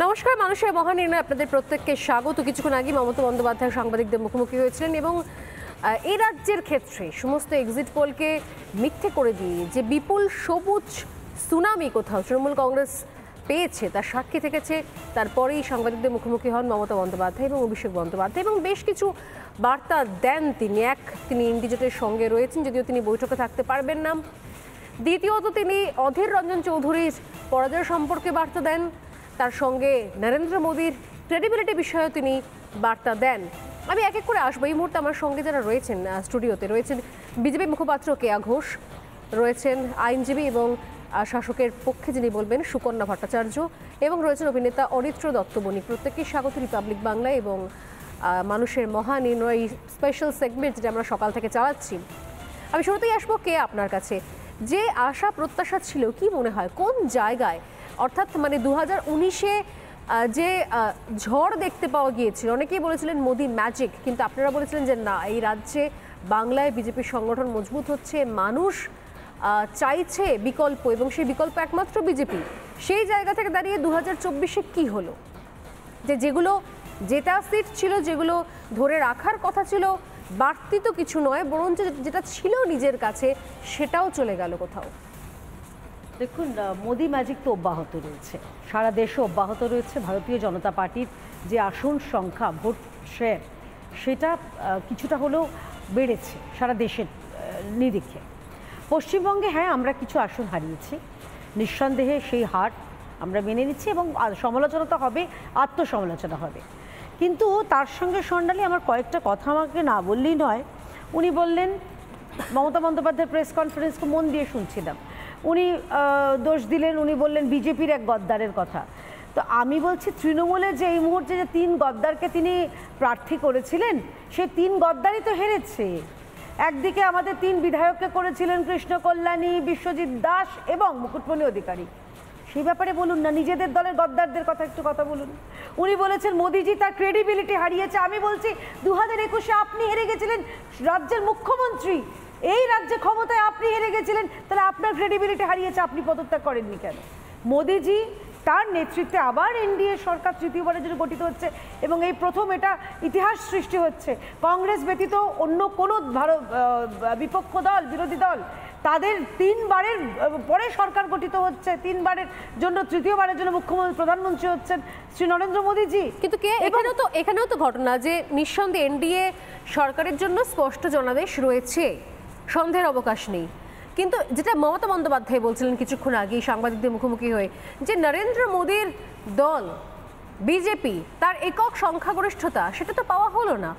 নমস্কার, মানুষের মহানির্ণয় আপনাদের প্রত্যেককে স্বাগত। কিছুক্ষণ আগে মমতা বন্দ্যোপাধ্যায় সাংবাদিকদের মুখোমুখি হয়েছিলেন এবং এই রাজ্যের ক্ষেত্রে সমস্ত এক্সিট পোলকে মিথ্যে করে দিয়ে যে বিপুল সবুজ সুনামি কোথাও তৃণমূল কংগ্রেস পেয়েছে, তার সাক্ষী থেকেছে, তারপরেই সাংবাদিকদের মুখোমুখি হন মমতা বন্দ্যোপাধ্যায় এবং অভিষেক বন্দ্যোপাধ্যায় এবং বেশ কিছু বার্তা দেন তিনি। এক, তিনি ইন্ডিজেটের সঙ্গে রয়েছেন, যদিও তিনি বৈঠকে থাকতে পারবেন না। দ্বিতীয়ত তিনি অধীর রঞ্জন চৌধুরীর পরাজয় সম্পর্কে বার্তা দেন। তার সঙ্গে নরেন্দ্র মোদীর ক্রেডিবিলিটি বিষয়েও তিনি বার্তা দেন। আমি এক এক করে আসব। এই মুহূর্তে আমার সঙ্গে যারা রয়েছেন স্টুডিওতে রয়েছেন বিজেপি মুখপাত্র কেয়া ঘোষ, রয়েছেন আইনজীবী এবং শাসকের পক্ষে যিনি বলবেন, সুকন্যা ভট্টাচার্য এবং রয়েছেন অভিনেতা অরিত্র দত্ত বণিক প্রত্যেককে স্বাগত রিপাবলিক বাংলা এবং মানুষের মহানির্ণয় স্পেশাল সেগমেন্ট যেটা আমরা সকাল থেকে চালাচ্ছি। আমি শুরুতেই আসব কে আপনার কাছে? যে আশা, প্রত্যাশা ছিল, কি মনে হয়? কোন জায়গায় অর্থাৎ মানে দু হাজার উনিশে যে ঝড় দেখতে পাওয়া গিয়েছিল, অনেকেই বলেছিলেন মোদি ম্যাজিক কিন্তু আপনারা বলেছিলেন যে না, এই রাজ্যে বাংলায় বিজেপির সংগঠন মজবুত হচ্ছে, মানুষ চাইছে বিকল্প এবং সেই বিকল্প একমাত্র বিজেপি। সেই জায়গা থেকে দাঁড়িয়ে দু হাজার চব্বিশে কী হলো? যে যেগুলো যেটা সিট ছিল, যেগুলো ধরে রাখার কথা ছিল, বাড়তি তো কিছু নয়, বরঞ্চ যেটা ছিল নিজের কাছে, সেটাও চলে গেল কোথাও। দেখুন মোদি ম্যাজিক তো অব্যাহত রয়েছে। সারা দেশে অব্যাহত রয়েছে ভারতীয় জনতা পার্টির যে আসন সংখ্যা, ভোট শেয়ার সেটা কিছুটা হলেও বেড়েছে সারা দেশের নিরিখে। পশ্চিমবঙ্গে হ্যাঁ আমরা কিছু আসন হারিয়েছি। নিঃসন্দেহে সেই হার আমরা মেনে নিচ্ছি এবং সমালোচনা তো হবে, আত্মসমালোচনা হবে। কিন্তু তার সঙ্গে সন্ডালি আমার কয়েকটা কথা আমাকে না বললেই নয়। উনি বললেন, মমতা বন্দ্যোপাধ্যায়ের প্রেস কনফারেন্সকে মন দিয়ে শুনছিলাম। উনি দোষ দিলেন, উনি বললেন বিজেপির এক গদ্দারের কথা। তো আমি বলছি, তৃণমূলে যে এই মুহূর্তে যে তিন গদ্দারকে তিনি প্রার্থী করেছিলেন, সে তিন গদ্দারই তো হেরেছে। একদিকে আমাদের তিন বিধায়ককে করেছিলেন কৃষ্ণ কল্যাণী, বিশ্বজিৎ দাস এবং মুকুটমণি অধিকারী। সেই ব্যাপারে বলুন না, নিজেদের দলের গদ্দারদের কথা একটু কথা বলুন। উনি বলেছেন, মোদিজি তার ক্রেডিবিলিটি হারিয়েছে। আমি বলছি দু হাজার একুশে আপনি হেরে গেছিলেন রাজ্যের মুখ্যমন্ত্রী। এই রাজ্যে ক্ষমতায় আপনি হেরে গেছিলেন তাহলে আপনার ক্রেডিবিলিটি হারিয়েছে আপনি পদত্যাগ করেননি কেন? মোদিজি তার নেতৃত্বে আবার এনডিএ সরকার তৃতীয়বারের জন্য গঠিত হচ্ছে এবং এই প্রথম এটা ইতিহাস সৃষ্টি হচ্ছে। কংগ্রেস ব্যতীত অন্য কোনো ভারত বিপক্ষ দল বিরোধী দল তাদের তিনবারের পরে সরকার গঠিত হচ্ছে তিনবারের জন্য তৃতীয়বারের জন্য মুখ্যমন্ত্রী প্রধানমন্ত্রী হচ্ছেন শ্রী নরেন্দ্র মোদীজি। কিন্তু কে? এখানেও তো এখানেও তো ঘটনা যে নিঃসন্দেহে এনডিএ সরকারের জন্য স্পষ্ট জনাদেশ রয়েছে। সন্দেহের অবকাশ নেই। কিন্তু যেটা মমতা বন্দ্যোপাধ্যায় বলছিলেন কিছুক্ষণ আগে সাংবাদিকদের মুখোমুখি হয়ে, যে নরেন্দ্র মোদীর দল, বিজেপি, তার একক সংখ্যাগরিষ্ঠতা, সেটা তো পাওয়া হলো না।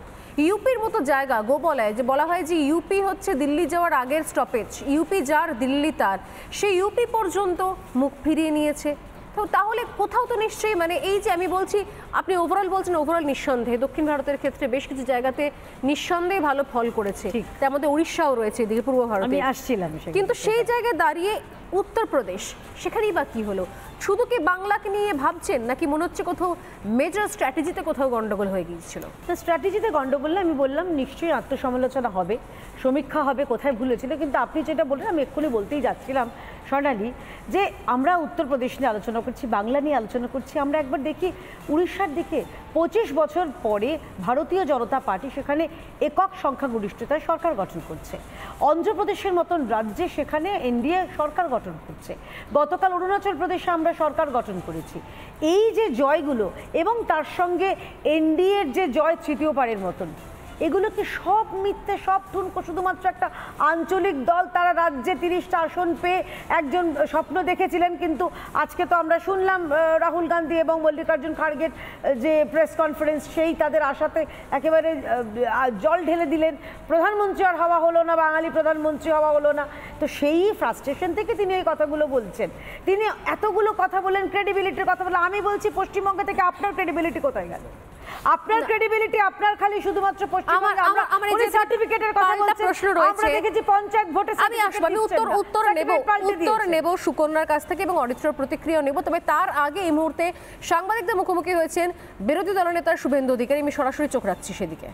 ইউপির মতো জায়গা গোবলায় যে বলা হয় যে ইউপি হচ্ছে দিল্লি যাওয়ার আগের স্টপেজ ইউপি যার, দিল্লি তার, সেই ইউপি পর্যন্ত মুখ ফিরিয়ে নিয়েছে। তো তাহলে কোথাও তো নিশ্চয়ই মানে এই যে আমি বলছি আপনি ওভারঅল বলছেন ওভারঅল নিঃসন্দেহে। দক্ষিণ ভারতের ক্ষেত্রে বেশ কিছু জায়গাতে নিঃসন্দেহে ভালো ফল করেছে। তার মধ্যে উড়িষ্যাও রয়েছে এদিকে পূর্ব ভারতে। আমি আসছিলাম কিন্তু সেই জায়গায় দাঁড়িয়ে উত্তরপ্রদেশ সেখানেই বা কি হলো? শুধু কি বাংলাকে নিয়ে ভাবছেন নাকি মনে হচ্ছে কোথাও মেজর স্ট্র্যাটেজিতে কোথাও গন্ডগোল হয়ে গিয়েছিল? তো স্ট্র্যাটেজিতে গন্ডগোল না, আমি বললাম নিশ্চয়ই আত্মসমালোচনা হবে সমীক্ষা হবে কোথায় ভুল হয়েছিল কিন্তু আপনি যেটা বললেন আমি এক্ষুনি বলতেই যাচ্ছিলাম। স্বর্ণালী যে আমরা উত্তরপ্রদেশ নিয়ে আলোচনা করছি, বাংলা নিয়ে আলোচনা করছি, আমরা একবার দেখি উড়িষ্যার দিকে পঁচিশ বছর পরে ভারতীয় জনতা পার্টি সেখানে একক সংখ্যাগরিষ্ঠতায় সরকার গঠন করছে। অন্ধ্রপ্রদেশের মতন রাজ্যে সেখানে এনডিএ সরকার গঠন করছে। গতকাল অরুণাচল প্রদেশে আমরা সরকার গঠন করেছি। এই যে জয়গুলো এবং তার সঙ্গে এনডিএর যে জয় তৃতীয়বারের মতন এগুলো কি সব মিথ্যে, সব ঠুনকো। শুধুমাত্র একটা আঞ্চলিক দল, তারা রাজ্যে তিরিশটা আসন পেয়ে একজন স্বপ্ন দেখেছিলেন, কিন্তু আজকে তো আমরা শুনলাম রাহুল গান্ধী এবং মল্লিকার্জুন খাড়গের যে প্রেস কনফারেন্স, সেই তাদের আশাতে একেবারে জল ঢেলে দিলেন। প্রধানমন্ত্রী আর হওয়া হলো না, বাঙালি প্রধানমন্ত্রী হওয়া হলো না। তো সেই ফ্রাস্ট্রেশন থেকে তিনি এই কথাগুলো বলছেন। তিনি এতগুলো কথা বলেন ক্রেডিবিলিটির কথা বলে আমি বলছি, পশ্চিমবঙ্গ থেকে আপনার ক্রেডিবিলিটি কোথায় গেল? আপনার ক্রেডিবিলিটি আপনার খালি শুধুমাত্র পশ্চিমবঙ্গে। আমার- আমরা এই যে সার্টিফিকেটের কথা বলছেন প্রশ্ন আমরা দেখেছি পঞ্চায়েত ভোটে আমি আসব আমি উত্তর উত্তর নেব উত্তর নেব সুকন্যার কাছ থেকে এবং অরিত্রর প্রতিক্রিয়া নেব। তবে তার আগে এই মুহূর্তে সাংবাদিকদের মুখোমুখি হয়েছেন বিরোধী দলনেতা শুভেন্দু অধিকারী। আমি সরাসরি চোখ রাখছি সেদিকে।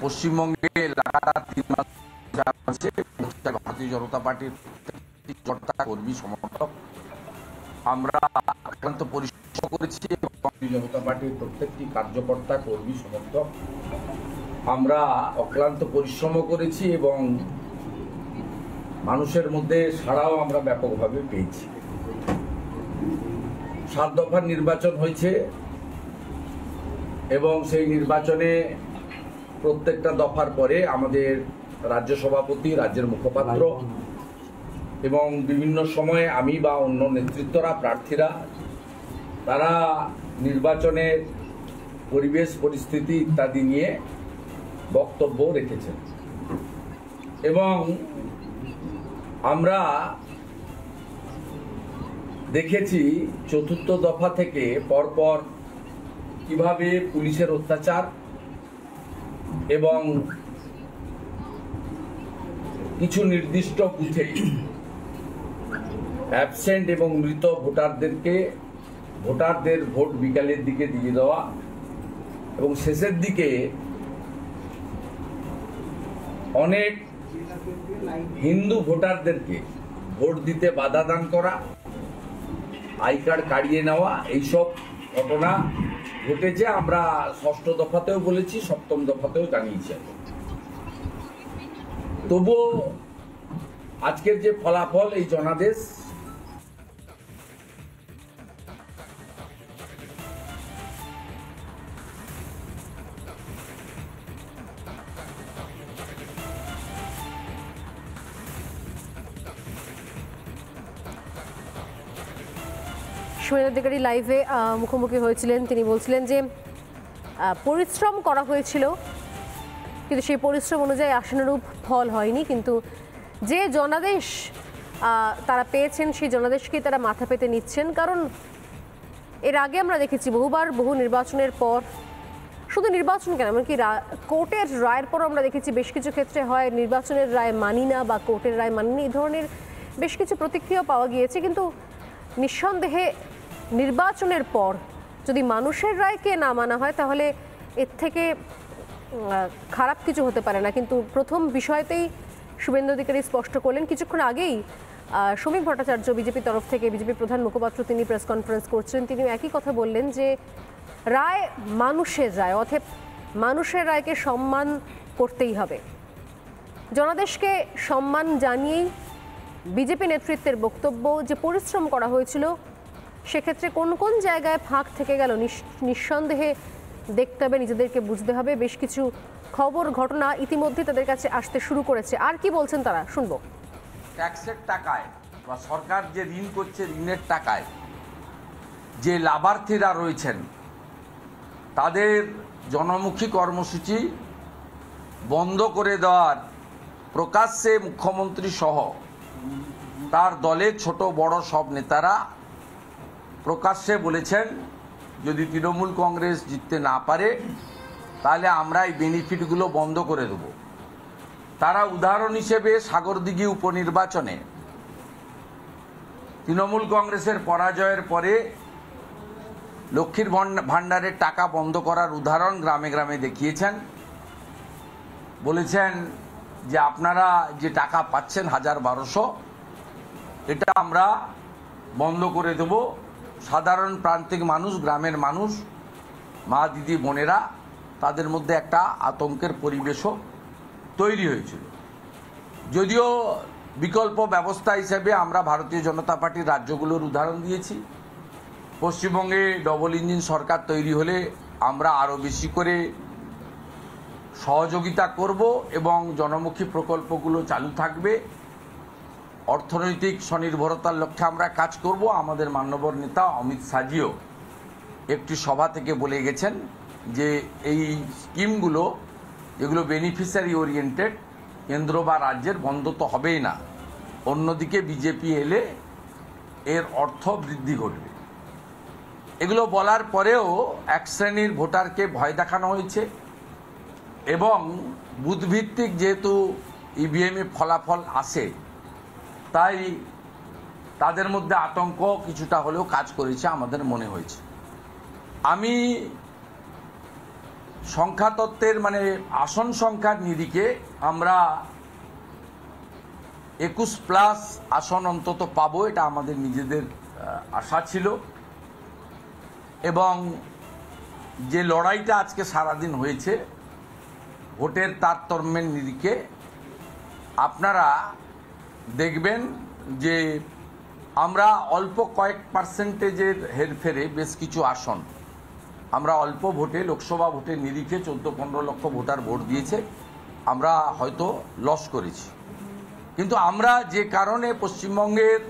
পশ্চিমবঙ্গে লাগাতার তিন মাস যা আছে ভারতীয় জনতা পার্টির জনতা কর্মী সমর্থক আমরা আক্রান্ত পরিশ্রম করেছি জনতা পার্টির প্রত্যেকটি কার্যকর্তা, কর্মী, সমর্থক আমরা অক্লান্ত পরিশ্রম করেছি এবং মানুষের মধ্যে সাড়াও আমরা ব্যাপকভাবে পেয়েছি। সাত দফার নির্বাচন হয়েছে এবং সেই নির্বাচনে প্রত্যেকটা দফার পরে আমাদের রাজ্য সভাপতি, রাজ্যের মুখপাত্র এবং বিভিন্ন সময়ে আমি বা অন্য নেতৃত্বরা, প্রার্থীরা, তারা নির্বাচনের পরিবেশ, পরিস্থিতি ইত্যাদি নিয়ে বক্তব্য রেখেছেন। এবং আমরা দেখেছি চতুর্থ দফা থেকে পরপর কীভাবে পুলিশের অত্যাচার এবং কিছু নির্দিষ্ট বুথে অ্যাবসেন্ট এবং মৃত ভোটারদেরকে, ভোটারদের ভোট বিকালের দিকে দিয়ে দেওয়া এবং শেষের দিকে অনেক হিন্দু ভোটারদেরকে ভোট দিতে বাধা দান করা, আই কার্ড কাড়িয়ে নেওয়া, এইসব ঘটনা ঘটেছে। আমরা ষষ্ঠ দফাতেও বলেছি, সপ্তম দফাতেও জানিয়েছি তবুও আজকের যে ফলাফল এই জনাদেশ সুমেন অধিকারী লাইভে মুখোমুখি হয়েছিলেন। তিনি বলছিলেন যে পরিশ্রম করা হয়েছিল, কিন্তু সেই পরিশ্রম অনুযায়ী আশানুরূপ ফল হয়নি। কিন্তু যে জনাদেশ তারা পেয়েছেন, সেই জনাদেশকে তারা মাথা পেতে নিচ্ছেন। কারণ এর আগে আমরা দেখেছি বহুবার বহু নির্বাচনের পর, শুধু নির্বাচন কেন, এমনকি কোর্টের রায়ের পর আমরা দেখেছি বেশ কিছু ক্ষেত্রে হয় নির্বাচনের রায় মানি না বা কোর্টের রায় মানি না, এই ধরনের বেশ কিছু প্রতিক্রিয়া পাওয়া গিয়েছে। কিন্তু নিঃসন্দেহে নির্বাচনের পর যদি মানুষের রায়কে না মানা হয়, তাহলে এর থেকে খারাপ কিছু হতে পারে না। কিন্তু প্রথম বিষয়তেই শুভেন্দু অধিকারী স্পষ্ট করলেন, কিছুক্ষণ আগেই সমীপ ভট্টাচার্য বিজেপির তরফ থেকে বিজেপি প্রধান মুখপাত্র তিনি প্রেস কনফারেন্স করছিলেন তিনি একই কথা বললেন যে, রায় মানুষের রায় অথব মানুষের রায়কে সম্মান করতেই হবে। জনাদেশকে সম্মান জানিয়েই বিজেপি নেতৃত্বের বক্তব্য, যে পরিশ্রম করা হয়েছিল সেক্ষেত্রে কোন কোন জায়গায় ফাঁক থেকে গেল? নিঃসন্দেহে দেখতে হবে, নিজেদেরকে বুঝতে হবে। বেশ কিছু খবর, ঘটনা ইতিমধ্যে তাদের কাছে আসতে শুরু করেছে। আর কি বলছেন তারা? শুনব। ট্যাক্সের টাকায় বা সরকার যে ঋণ করছে ঋণের টাকায় যে লাভার্থীরা রয়েছেন, তাদের জনমুখী কর্মসূচি বন্ধ করে দেওয়ার প্রকাশ্যে মুখ্যমন্ত্রী সহ তার দলের ছোট বড় সব নেতারা প্রকাশ্যে বলেছেন, যদি তৃণমূল কংগ্রেস জিততে না পারে, তাহলে আমরা এই বেনিফিটগুলো বন্ধ করে দেবো। তারা উদাহরণ হিসেবে সাগরদিঘি উপনির্বাচনে তৃণমূল কংগ্রেসের পরাজয়ের পরে লক্ষ্মীর ভাণ্ডারের টাকা বন্ধ করার উদাহরণ গ্রামে গ্রামে দেখিয়েছেন। বলেছেন যে আপনারা যে টাকা পাচ্ছেন হাজার বারোশো, এটা আমরা বন্ধ করে দেব। সাধারণ প্রান্তিক মানুষ, গ্রামের মানুষ, মা, দিদি, বোনেরা, তাদের মধ্যে একটা আতঙ্কের পরিবেশও তৈরি হয়েছিল। যদিও বিকল্প ব্যবস্থা হিসেবে আমরা ভারতীয় জনতা পার্টির রাজ্যগুলোর উদাহরণ দিয়েছি। পশ্চিমবঙ্গে ডবল ইঞ্জিন সরকার তৈরি হলে আমরা আরও বেশি করে সহযোগিতা করব এবং জনমুখী প্রকল্পগুলো চালু থাকবে। অর্থনৈতিক স্বনির্ভরতার লক্ষ্যে আমরা কাজ করব। আমাদের মান্যবর নেতা অমিত শাহজিও একটি সভা থেকে বলে গেছেন যে এই স্কিমগুলো যেগুলো বেনিফিশিয়ারি ওরিয়েন্টেড কেন্দ্র বা রাজ্যের বন্ধ তো হবেই না। অন্যদিকে বিজেপি এলে এর অর্থ বৃদ্ধি ঘটবে। এগুলো বলার পরেও এক শ্রেণির ভোটারকে ভয় দেখানো হয়েছে এবং বুথভিত্তিক যেহেতু ইভিএমে ফলাফল আসে তাই তাদের মধ্যে আতঙ্ক কিছুটা হলেও কাজ করেছে আমাদের মনে হয়েছে। আমি সংখ্যাতত্ত্বের মানে আসন সংখ্যার নিরিখে আমরা একুশ প্লাস আসন অন্তত পাবো, এটা আমাদের নিজেদের আশা ছিল। এবং যে লড়াইটা আজকে সারাদিন হয়েছে, ভোটের তারতম্যের নিরিখে আপনারা দেখবেন যে আমরা অল্প কয়েক পার্সেন্টেজের হেরফেরে বেশ কিছু আসন। আমরা অল্প ভোটে, লোকসভা ভোটের নিরিখে চোদ্দ, পনেরো লক্ষ ভোটার ভোট দিয়েছে। আমরা হয়তো লস করেছি। কিন্তু আমরা যে কারণে পশ্চিমবঙ্গের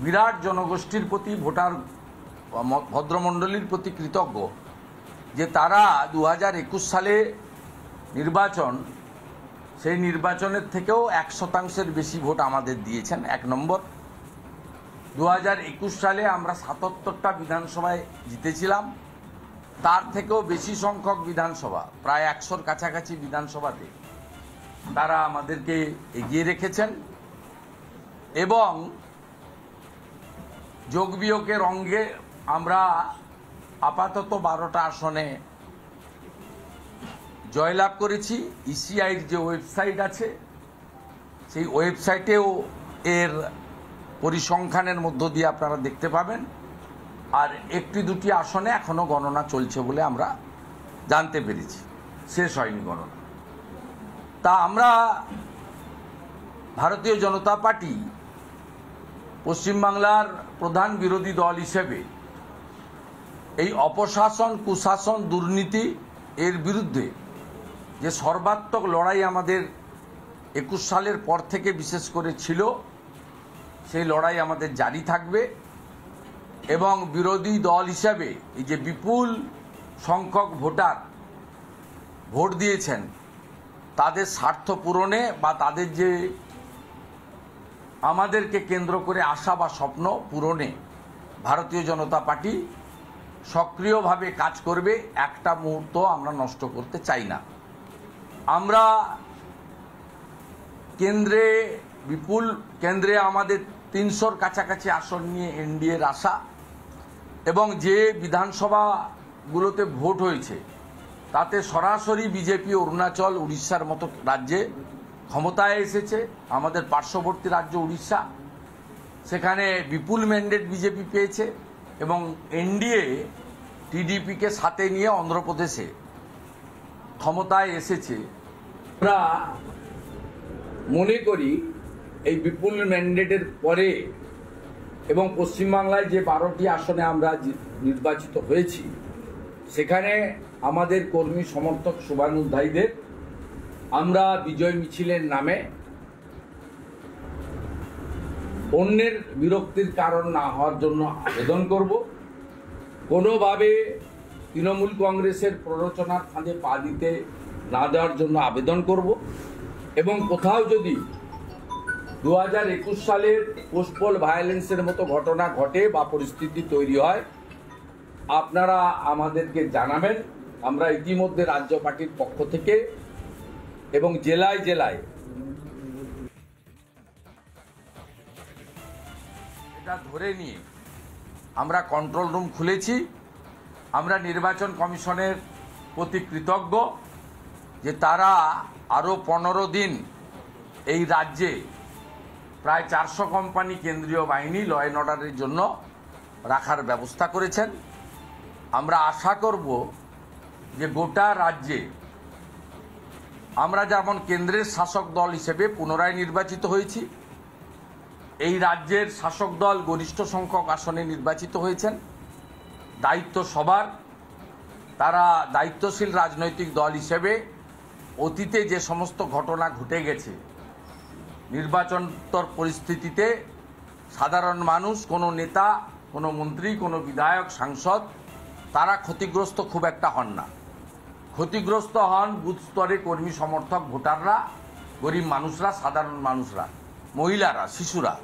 বিরাট জনগোষ্ঠীর প্রতি, ভোটার, ভদ্রমণ্ডলীর প্রতি কৃতজ্ঞ, যে তারা দু হাজার একুশ সালে নির্বাচন সেই নির্বাচনের থেকেও এক শতাংশের বেশি ভোট আমাদের দিয়েছেন, এক নম্বর। দু হাজার একুশ সালে আমরা সাতাত্তরটা বিধানসভায় জিতেছিলাম, তার থেকেও বেশি সংখ্যক বিধানসভা, প্রায় একশোর কাছাকাছি বিধানসভাতে তারা আমাদেরকে এগিয়ে রেখেছেন এবং যোগ বিয়োগের অঙ্গে আমরা আপাতত বারোটা আসনে জয়লাভ করেছি। ইসিআইর যে ওয়েবসাইট আছে, সেই ওয়েবসাইটেও এর পরিসংখ্যানের মধ্য দিয়ে আপনারা দেখতে পাবেন। আর একটি দুটি আসনে এখনও গণনা চলছে বলে আমরা জানতে পেরেছি। শেষ হয়নি গণনা। তা আমরা ভারতীয় জনতা পার্টি পশ্চিমবাংলার প্রধান বিরোধী দল হিসেবে এই অপশাসন, কুশাসন, দুর্নীতি এর বিরুদ্ধে যে সর্বাত্মক লড়াই আমাদের একুশ সালের পর থেকে বিশেষ করে ছিল, সেই লড়াই আমাদের জারি থাকবে এবং বিরোধী দল হিসাবে এই যে বিপুল সংখ্যক ভোটার ভোট দিয়েছেন, তাদের স্বার্থ পূরণে বা তাদের যে আমাদেরকে কেন্দ্র করে আশা বা স্বপ্ন পূরণে ভারতীয় জনতা পার্টি সক্রিয়ভাবে কাজ করবে, একটা মুহূর্ত আমরা নষ্ট করতে চাই না। আমরা কেন্দ্রে, বিপুল কেন্দ্রে আমাদের তিনশোর কাছাকাছি আসন নিয়ে এনডিএর আশা এবং যে বিধানসভাগুলোতে ভোট হয়েছে, তাতে সরাসরি বিজেপি, অরুণাচল, উড়িষ্যার মতো রাজ্যে ক্ষমতায় এসেছে, আমাদের পার্শ্ববর্তী রাজ্য উড়িষ্যা, সেখানে বিপুল ম্যান্ডেট বিজেপি পেয়েছে এবং এনডিএ টিডিপিকে সাথে নিয়ে অন্ধ্রপ্রদেশে ক্ষমতায় এসেছে। আমরা মনে করি এই বিপুল ম্যান্ডেটের পরে এবং পশ্চিমবাংলায় যে বারোটি আসনে আমরা নির্বাচিত হয়েছি, সেখানে আমাদের কর্মী সমর্থক শুভানুধ্যায়ীদের আমরা বিজয় মিছিলের নামে অন্যের বিরক্তির কারণ না হওয়ার জন্য আবেদন করব। কোনোভাবে তৃণমূল কংগ্রেসের প্ররোচনার ফাঁদে পা দিতে না দেওয়ার জন্য আবেদন করব। এবং কোথাও যদি দু হাজার একুশ সালের পোস্টপোল ভায়োলেন্সের মতো ঘটনা ঘটে বা পরিস্থিতি তৈরি হয়, আপনারা আমাদেরকে জানাবেন। আমরা ইতিমধ্যে রাজ্য পার্টির পক্ষ থেকে এবং জেলায় জেলায় এটা ধরে নিয়ে আমরা কন্ট্রোল রুম খুলেছি। আমরা নির্বাচন কমিশনের প্রতি কৃতজ্ঞ। যে তারা আরও পনেরো দিন এই রাজ্যে প্রায় চারশো কোম্পানি কেন্দ্রীয় বাহিনী ল অ্যান্ড অর্ডারের জন্য রাখার ব্যবস্থা করেছেন। আমরা আশা করব যে গোটা রাজ্যে আমরা যেমন কেন্দ্রের শাসক দল হিসেবে পুনরায় নির্বাচিত হয়েছি, এই রাজ্যের শাসক দল গরিষ্ঠ সংখ্যক আসনে নির্বাচিত হয়েছেন। দায়িত্ব সবার, তারা দায়িত্বশীল রাজনৈতিক দল হিসেবে অতীতে যে সমস্ত ঘটনা ঘটে গেছে, নির্বাচনতর পরিস্থিতিতে সাধারণ মানুষ, কোনো নেতা, কোনো মন্ত্রী, কোনো বিধায়ক, সাংসদ, তারা ক্ষতিগ্রস্ত খুব একটা হন না। ক্ষতিগ্রস্ত হন বুথ স্তরে কর্মী সমর্থক ভোটাররা, গরিব মানুষরা, সাধারণ মানুষরা, মহিলারা, শিশুরা।